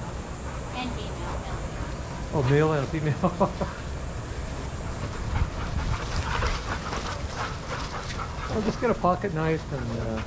S4: And female.
S3: Oh, male and female. I'll just get a pocket knife and. Uh,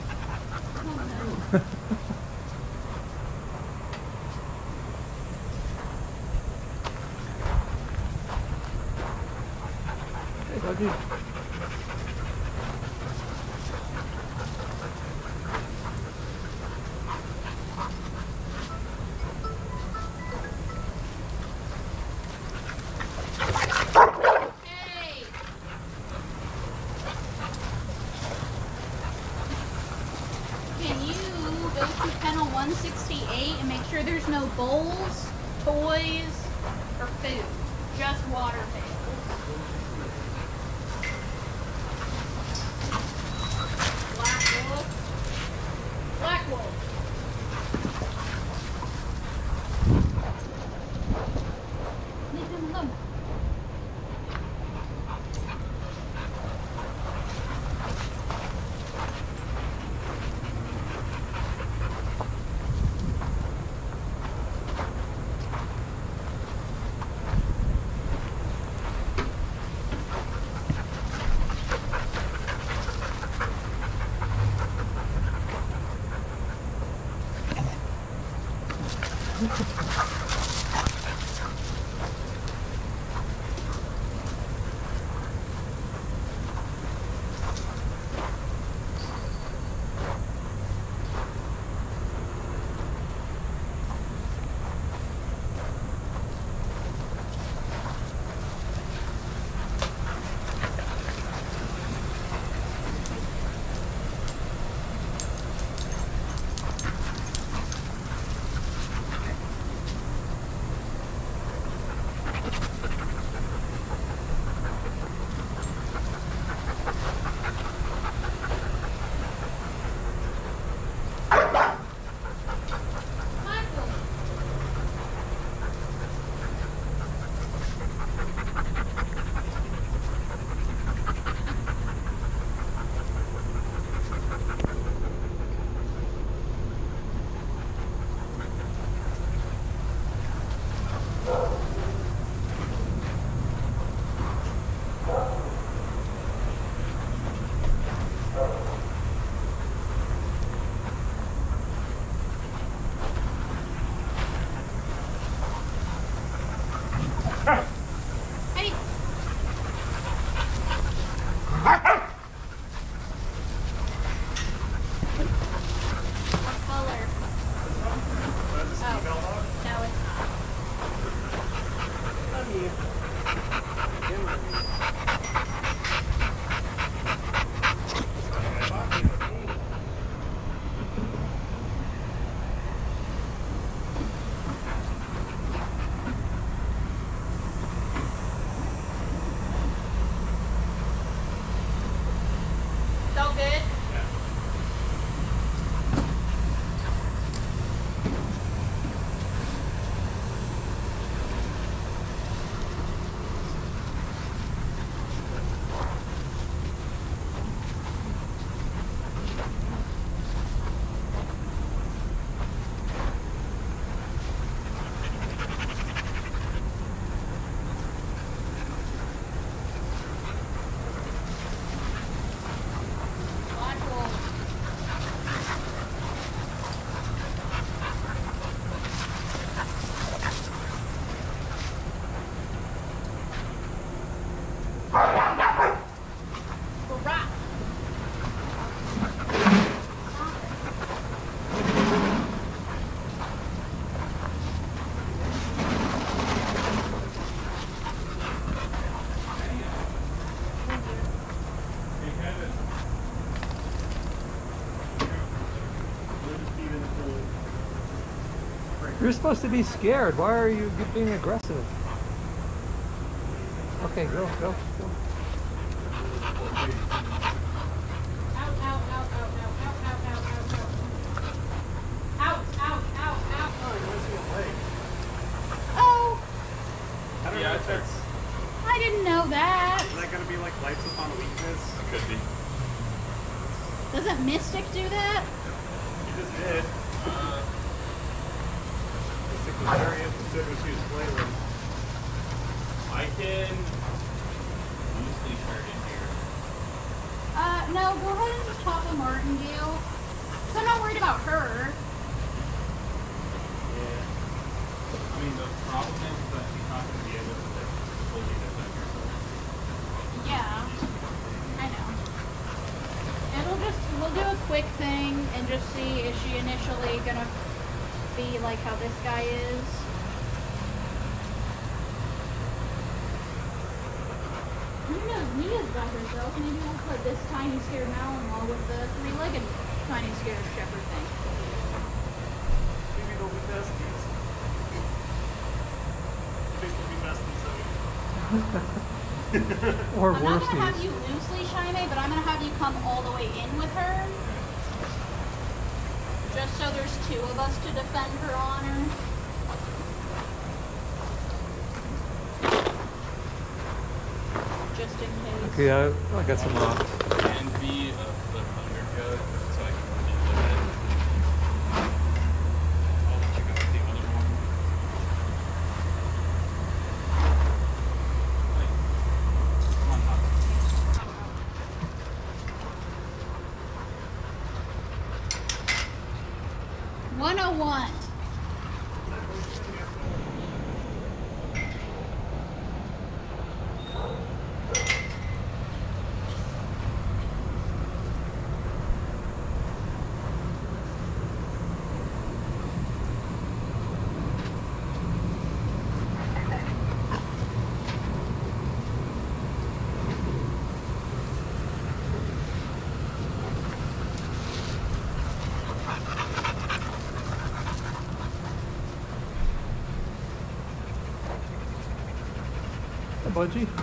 S3: You're supposed to be scared. Why are you being aggressive? Okay, go, go, go.
S1: or I'm
S3: worse.
S1: I'm gonna have you loosely, Shime, but I'm gonna have you come all the way in with her. Just so there's two of us to defend her honor. Just in case.
S3: Okay, I, I got some rocks. Budgie?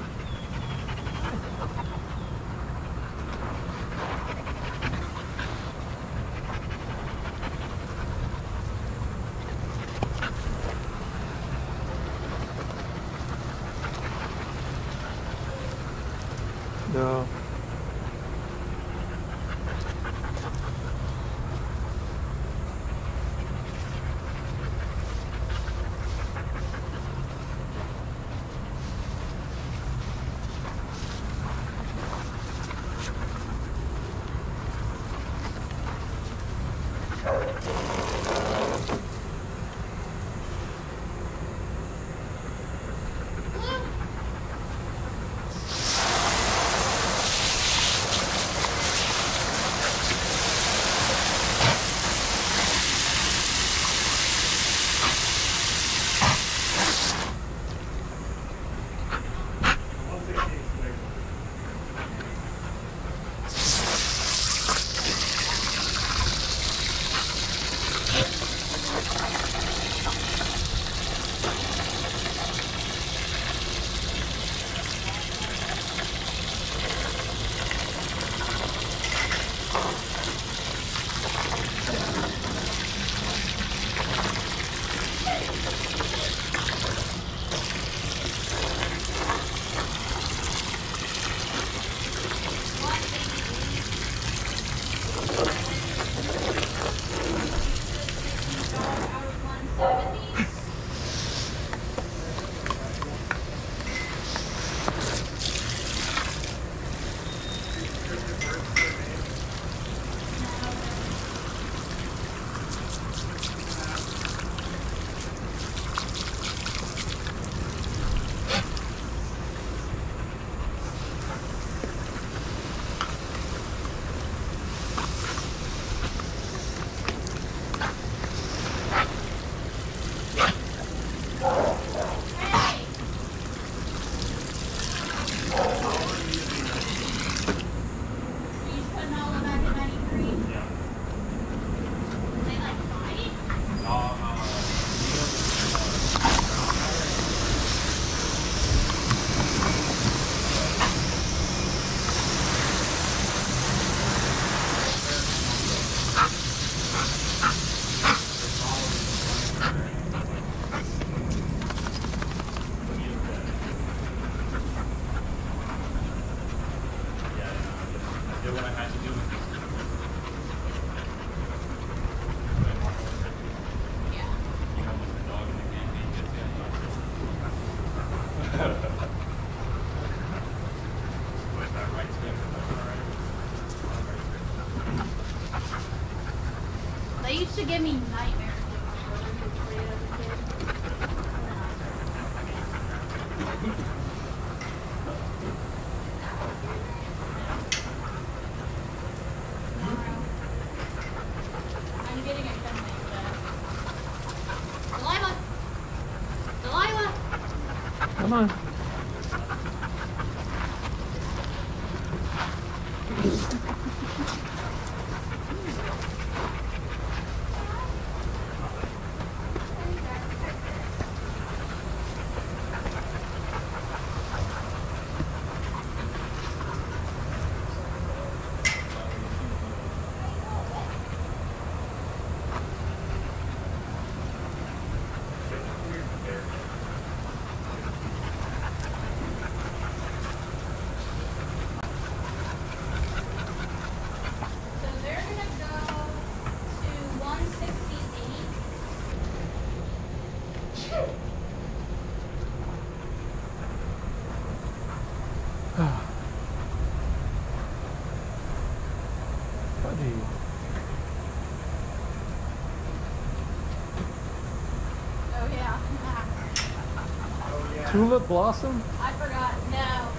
S3: Tulip Blossom?
S1: I forgot. No.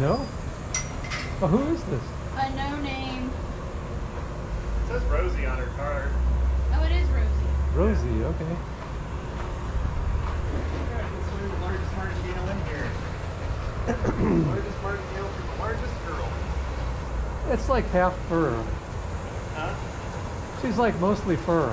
S3: No? Oh, who is this?
S1: A no name.
S4: It says Rosie on her card.
S1: Oh, it is Rosie.
S3: Rosie, okay.
S4: It's the largest martingale in here. largest martingale for the largest girl.
S3: It's like half fur.
S4: Huh?
S3: She's like mostly fur.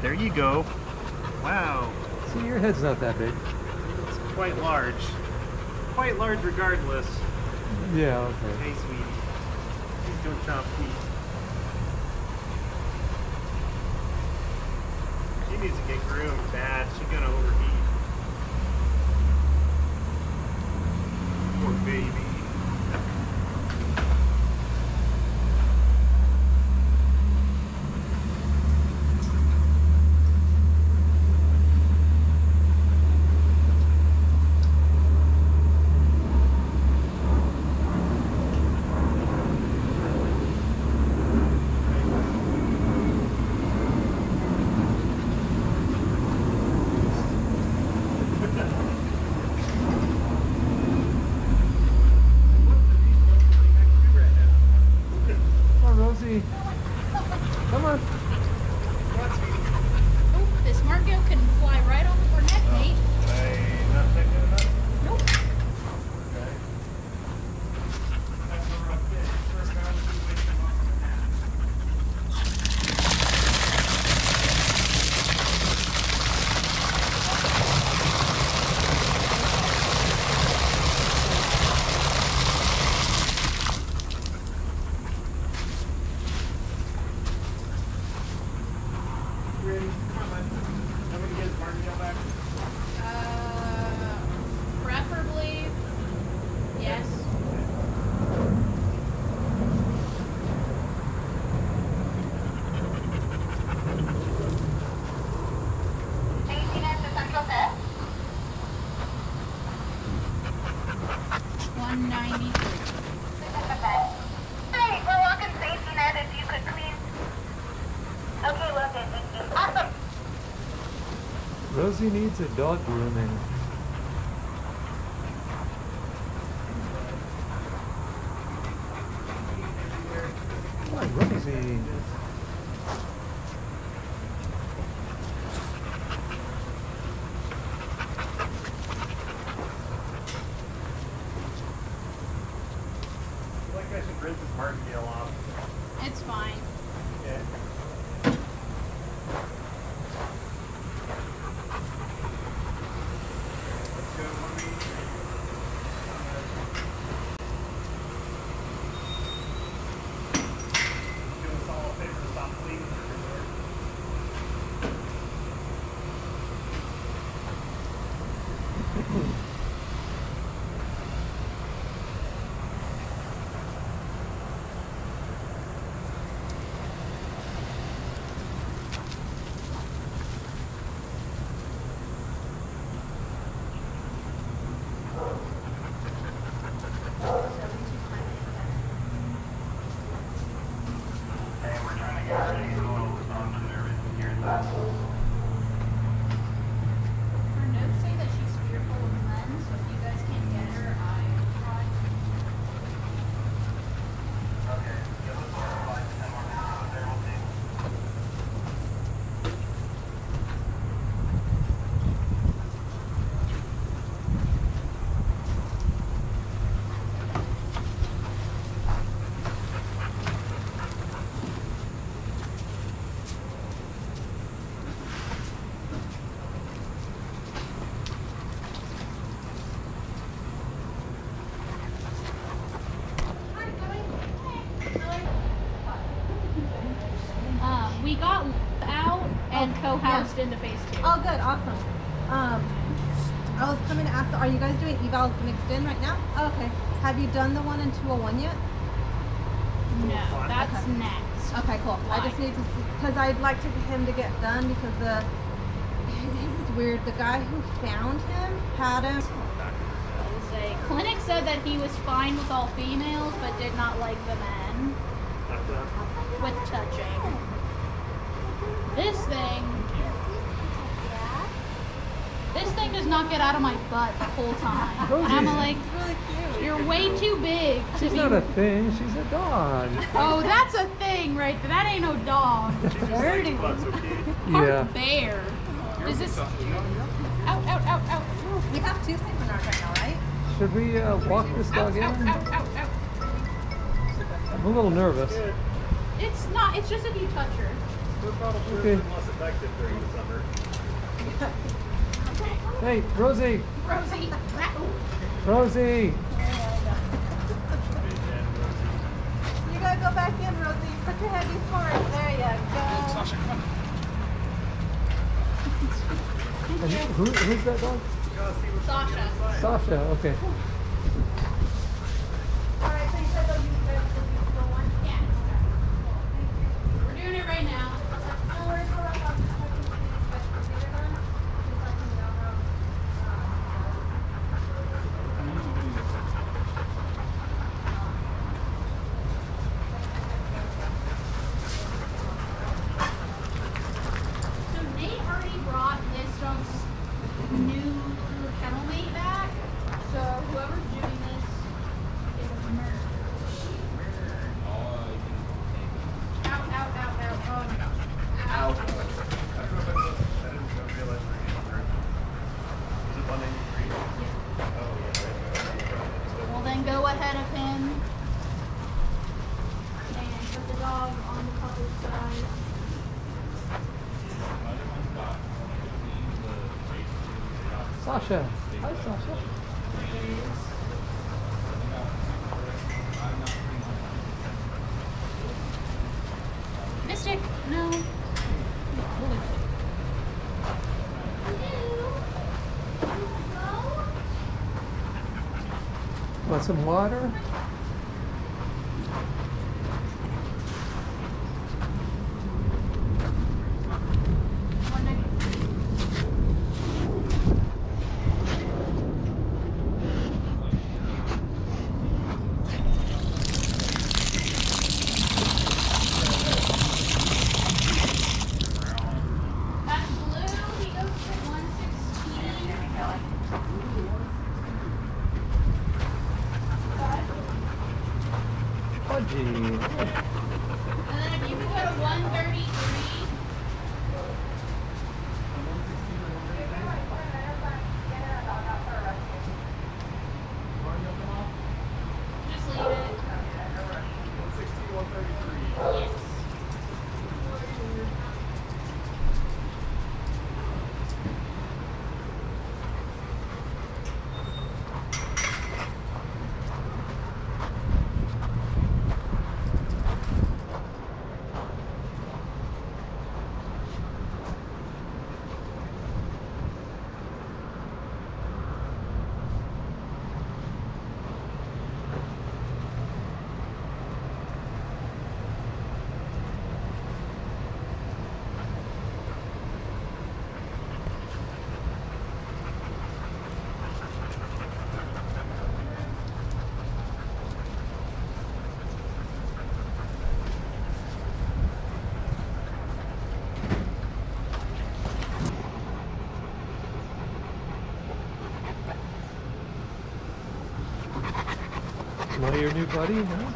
S1: There you go. Wow.
S4: See, your head's not that big.
S1: It's quite large. Quite large regardless.
S4: Yeah, okay.
S1: Hey, sweetie. Please don't chomp, please. She needs to get groomed bad. She's gonna
S4: over Rosie needs a dog grooming.
S7: evals mixed in right now? Oh, okay. Have you done the one in 201 yet?
S3: No, that's
S7: okay.
S3: next.
S7: Okay, cool. Why? I just need to, because I'd like to, him to get done because the, this is weird, the guy who found him had him.
S3: A clinic said that he was fine with all females, but did not like the men with touching. This thing thing does not get out of my butt the whole time, and I'm like,
S7: Really
S3: you're way too big to
S1: She's
S3: be.
S1: not a thing. She's a dog.
S3: oh, that's a thing right there. That ain't no dog.
S7: Dirty.
S4: That's okay.
S3: Part
S1: Yeah.
S3: bear. Is this? Out, out, out, out.
S7: We have two Saint Bernards right now, right?
S1: Should we uh, walk this
S3: Out,
S1: dog in?
S3: out, out, out, out.
S1: I'm a little nervous.
S3: It's not. It's just if you touch her.
S4: We're probably
S1: Okay. Hey, Rosie!
S3: Rosie.
S1: Rosie!
S7: You gotta go back in, Rosie. Put your be smart. There you go.
S1: And who, who's that dog?
S3: Sasha.
S1: Sasha, okay.
S7: Alright, so you said they'll use the, the one?
S3: Yeah. We're doing it right now. So Nate already brought this dog's new kennel mate back. So whoever's doing this is merged. Out, out, out, out. Oh no. Out.
S4: I don't know if I, I didn't realize we were getting through. Was it one eighty-three? Oh, yeah.
S3: Well then go ahead of him and put the dog on the puppy's side.
S1: Sasha. Hi, Sasha.
S3: Mystic, no.
S1: Want some water?
S3: One next. At blue, he goes to 116.
S1: Budgie.
S3: And then if you could go to 133. Just leave it.
S4: One sixteen, one thirty-three.
S3: Yes.
S1: Want your new buddy? Huh?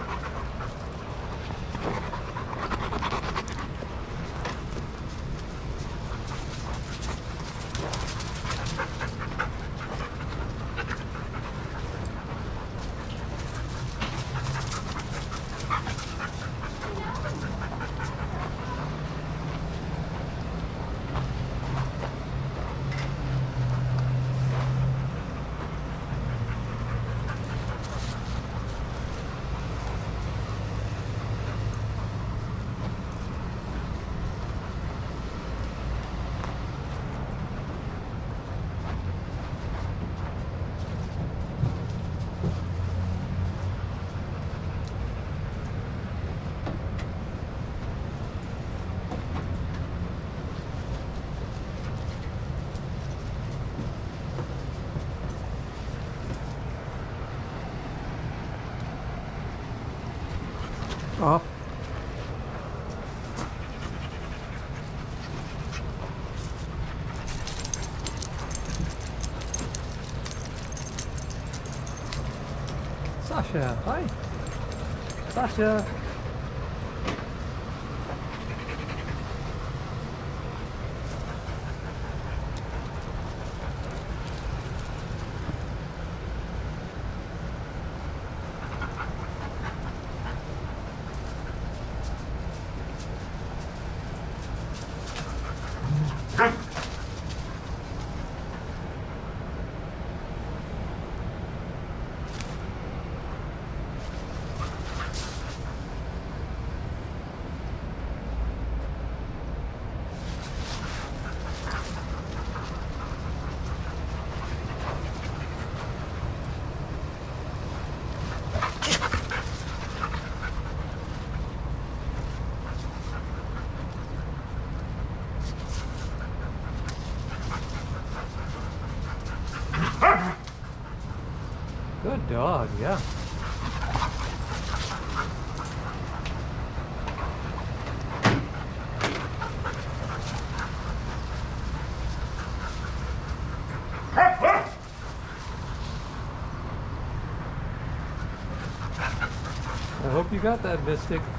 S2: Sasha. Hi. Sasha. got that mystic.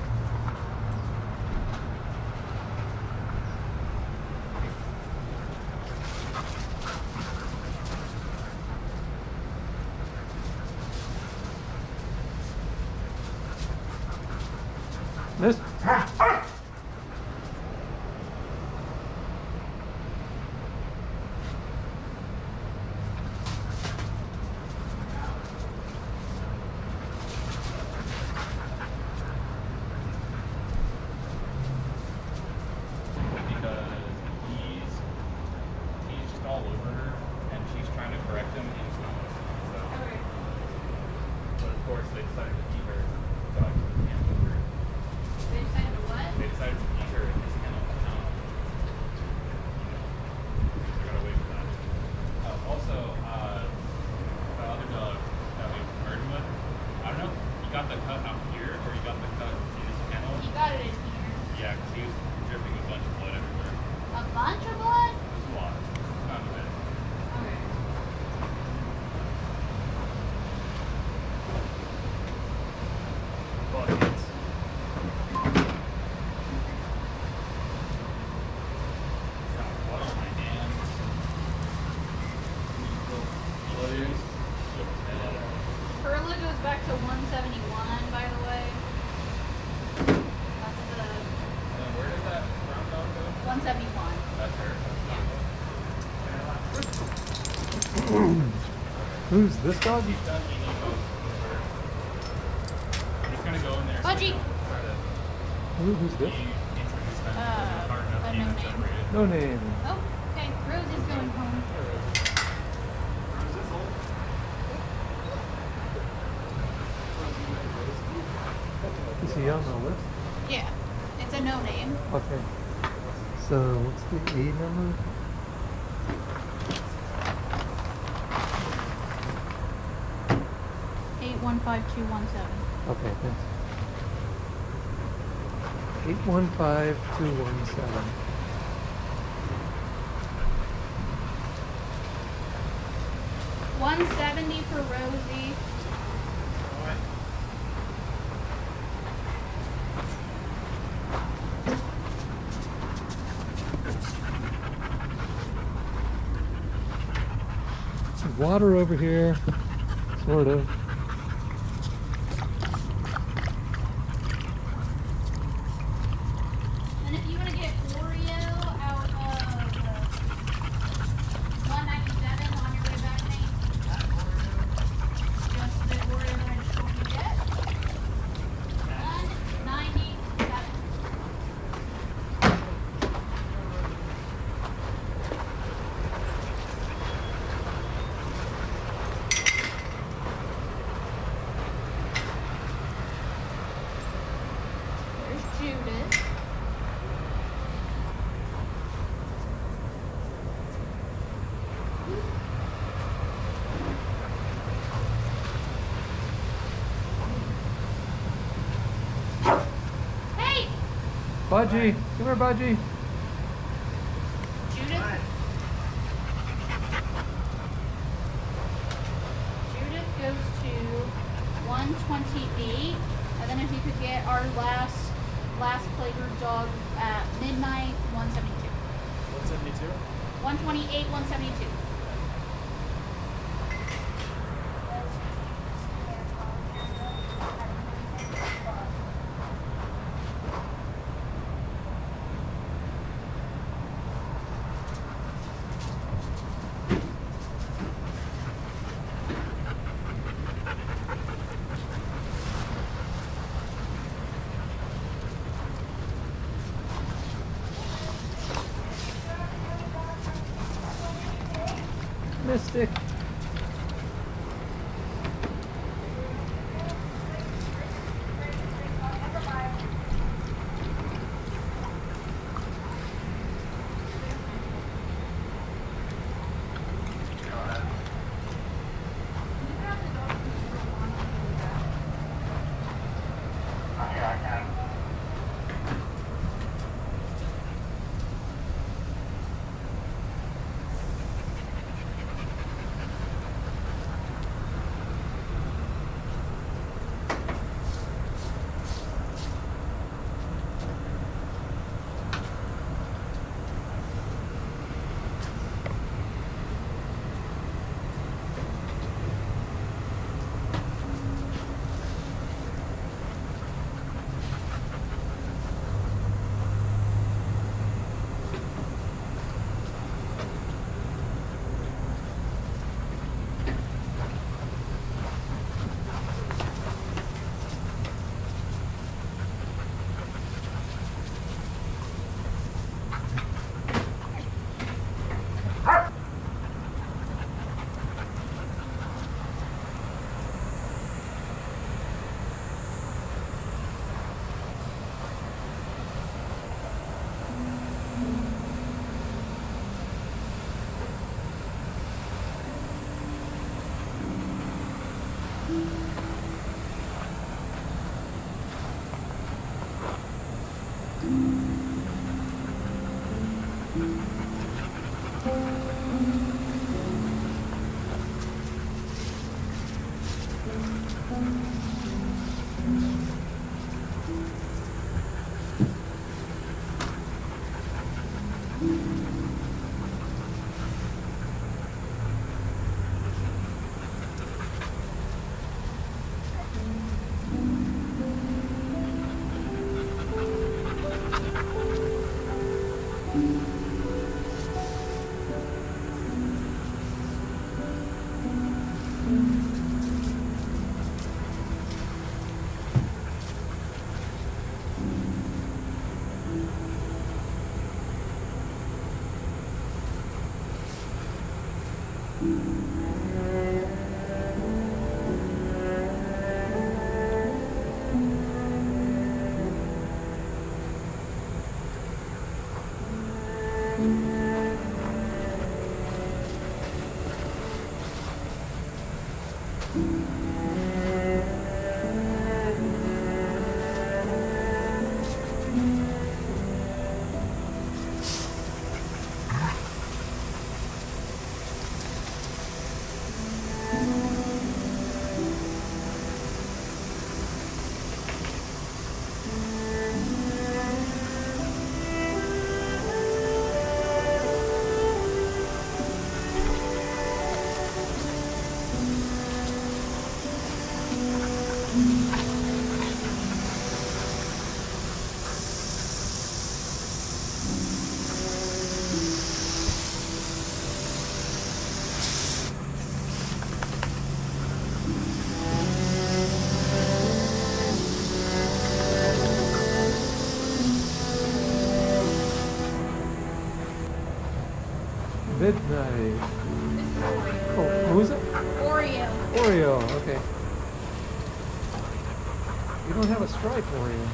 S2: Who's this dog?
S1: He's done I'm gonna go in there.
S3: Budgie.
S2: Who, who's this?
S3: Uh, no name. Okay,
S2: thanks. 815217. One
S3: seventy for Rosie.
S2: Water over here, sort of.
S3: Budgie, come here, Budgie.
S1: You
S3: don't have a stripe, Oreo.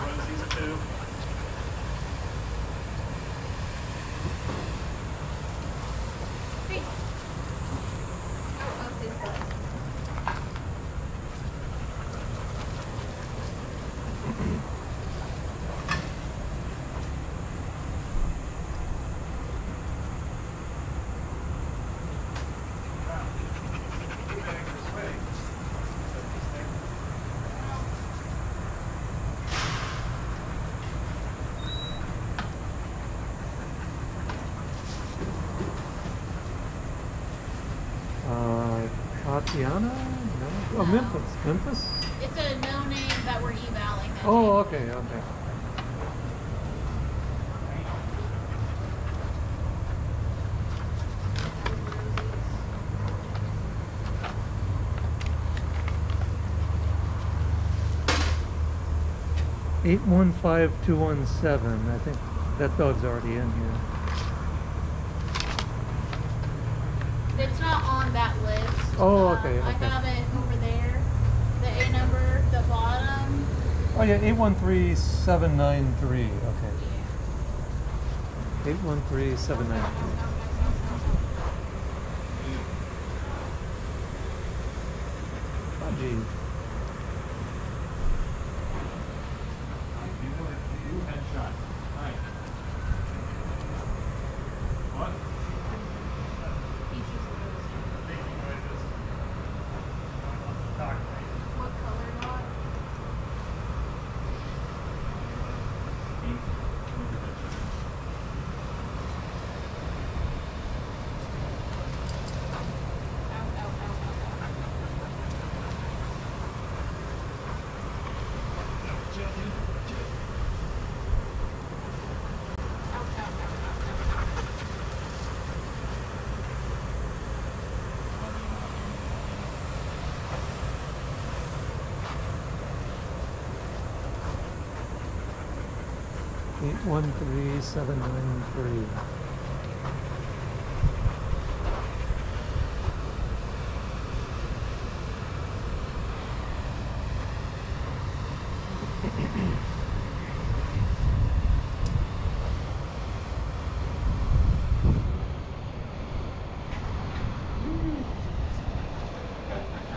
S4: Rosie's two.
S1: Great. No. Oh,
S3: No.
S1: Memphis. Memphis?
S3: It's a no name that we're evaling. that
S1: Oh, okay, okay. Eight one five two one seven. I think that dog's already in here.
S3: It's not on that list.
S1: Oh,
S3: Um,
S1: okay,
S3: I
S1: okay.
S3: have it over there. The A number, the bottom.
S1: Oh yeah, eight one three seven nine three. Okay. Eight one three seven nine three. Three seven nine three.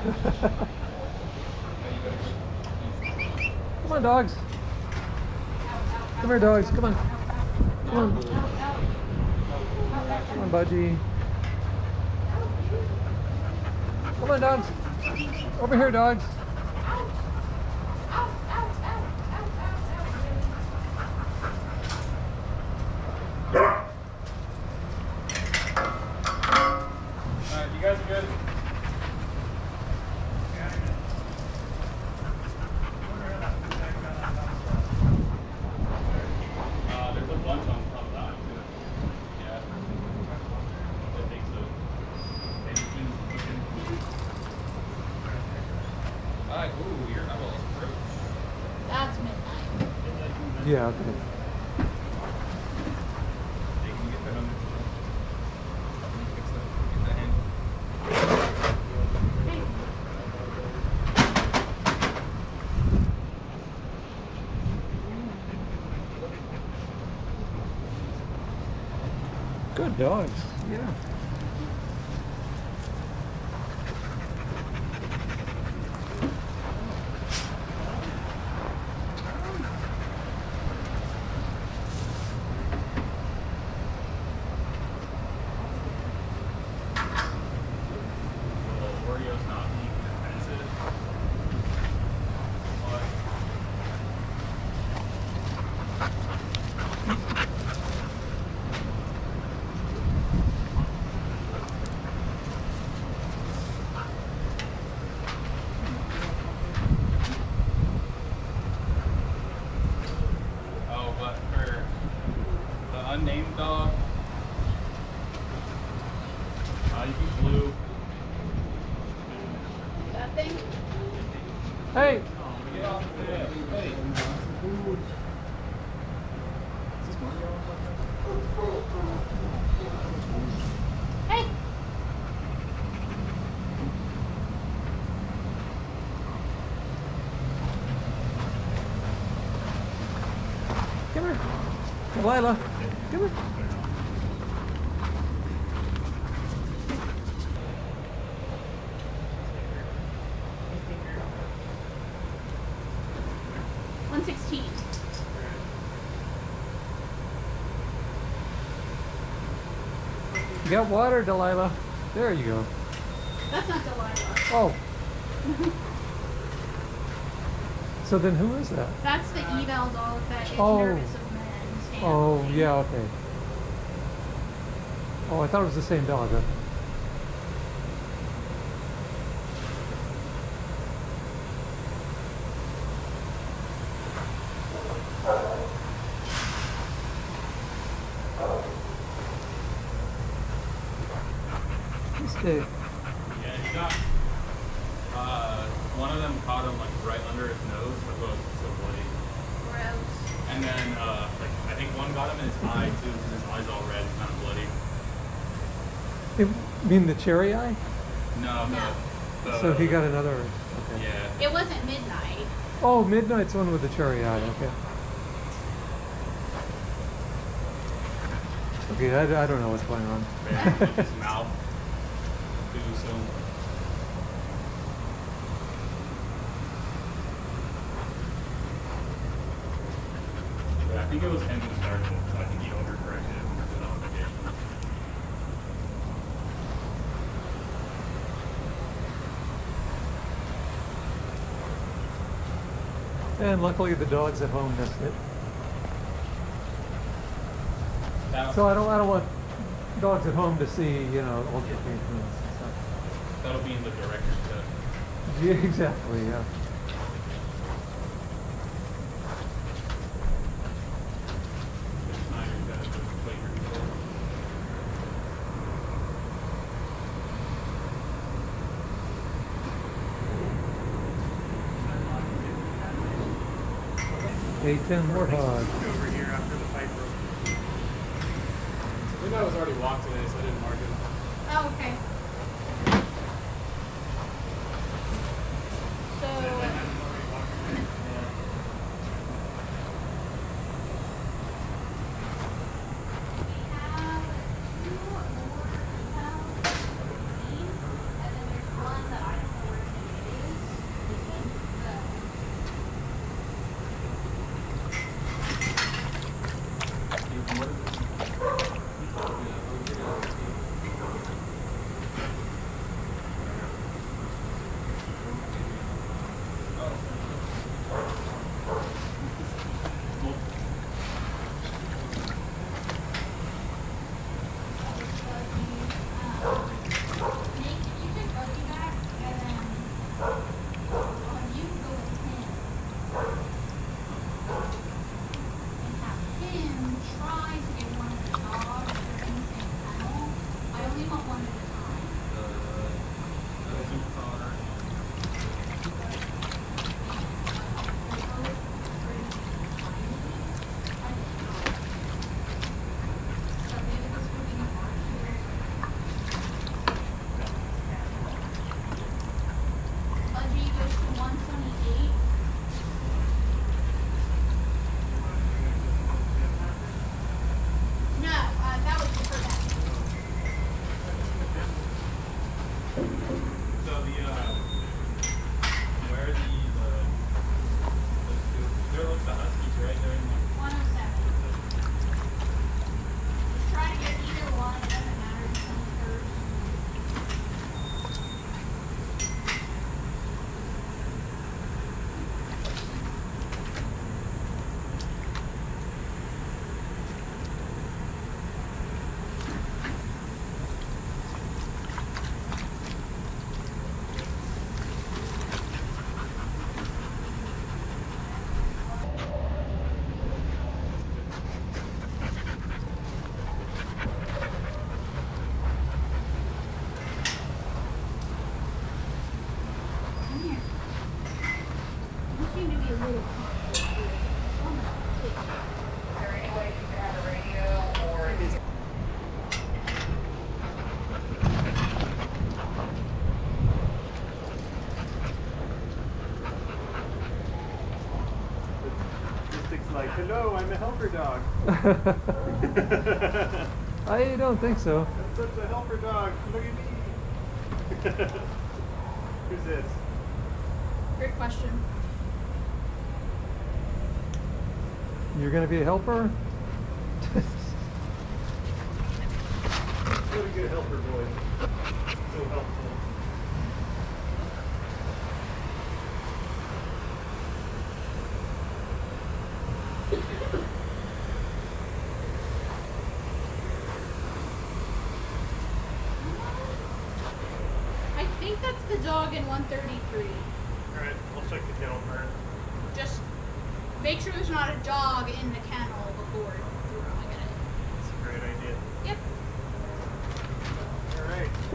S1: Come on, dogs. Come here, dogs. Come on. Come on. Come on, Budgie. Come on, dogs. Over here, dogs.
S2: Alright, you guys are good? Uh, there's a bunch on top of that too. Yeah. I think so. They just been looking. Alright, ooh, your eyeball is gross.
S3: That's midnight.
S1: Yeah, okay.
S2: Hey, can you get that under? Can you fix that? Get that hand.
S1: Good dogs. Yeah.
S2: Well, Oreo's not being defensive. But Oh, but for the unnamed dog, uh, you can blue.
S3: That thing?
S1: Hey,
S2: Get off the bed. Hey.
S3: Hey!
S1: come here. Delilah. Come here.
S3: One sixteen.
S1: You got water, Delilah. There you go.
S3: That's not Delilah.
S1: Oh. so then who is that?
S3: That's the eval doll that is
S1: Oh.
S3: nervous of men. Stanley.
S1: Oh, yeah, okay. Oh, I thought it was the same dog.
S3: Cherry Eye?
S2: No,
S1: no.
S3: So he got another. Okay.
S2: Yeah.
S1: It wasn't Midnight.
S3: Oh, Midnight's one with the Cherry Eye. Okay. Okay, I, I don't know what's going on.
S2: I think it was him
S3: and luckily the dogs at home missed it. So I don't, I don't want dogs at home to see, you know, altercations.
S2: That'll be in the director's cut.
S3: Yeah, exactly, yeah. Nathan Warthog.
S1: no,
S4: I'm a helper dog.
S3: I don't think so.
S4: I'm such a helper dog. Look at me. Who's this?
S1: Great question.
S3: You're going to be a helper?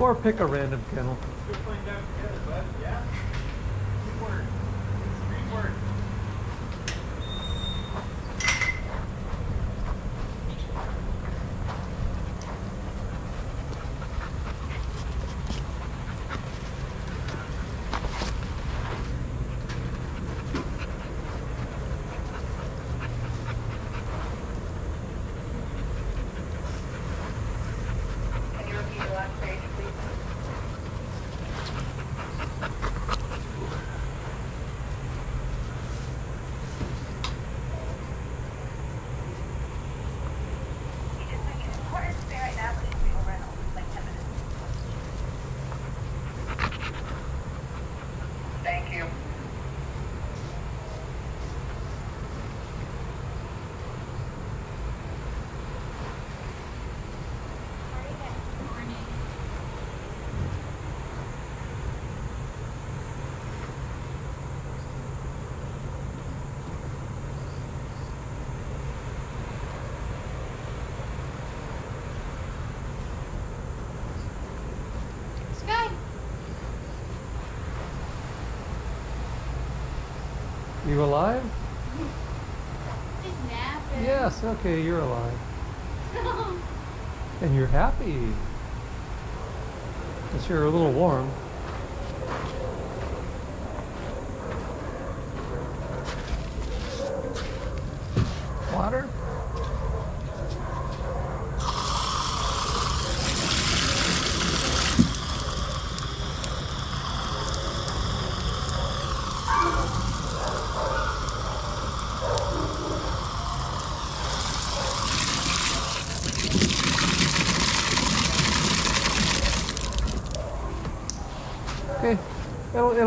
S1: Or pick a random kennel.
S8: You
S1: alive? Yes, okay, you're alive. and you're happy. Cause you're a little warm.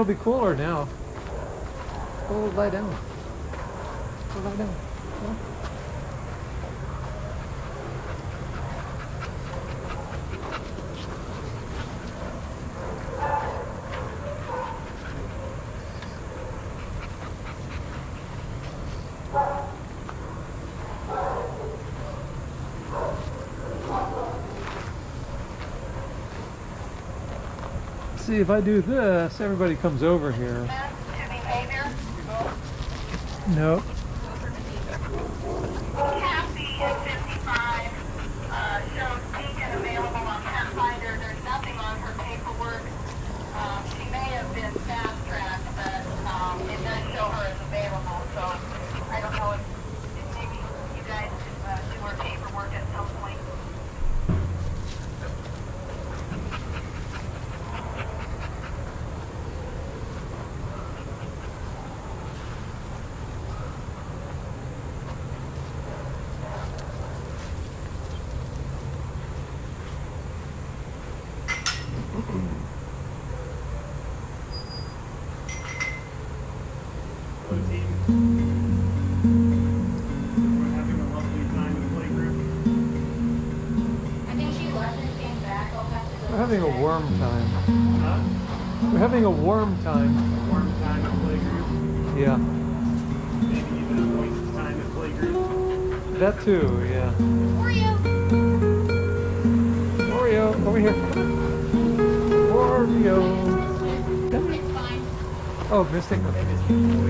S1: be cooler now. Cool lie down. see if I do this, everybody comes over here. Nope.
S9: warm time.
S1: A
S9: warm time at playgroup.
S1: Yeah.
S9: Maybe even a moist time at playgroup.
S1: That too, yeah.
S3: Oreo.
S1: Oreo, over here. Oreo.
S3: Fine.
S1: Oh, mistake. Okay.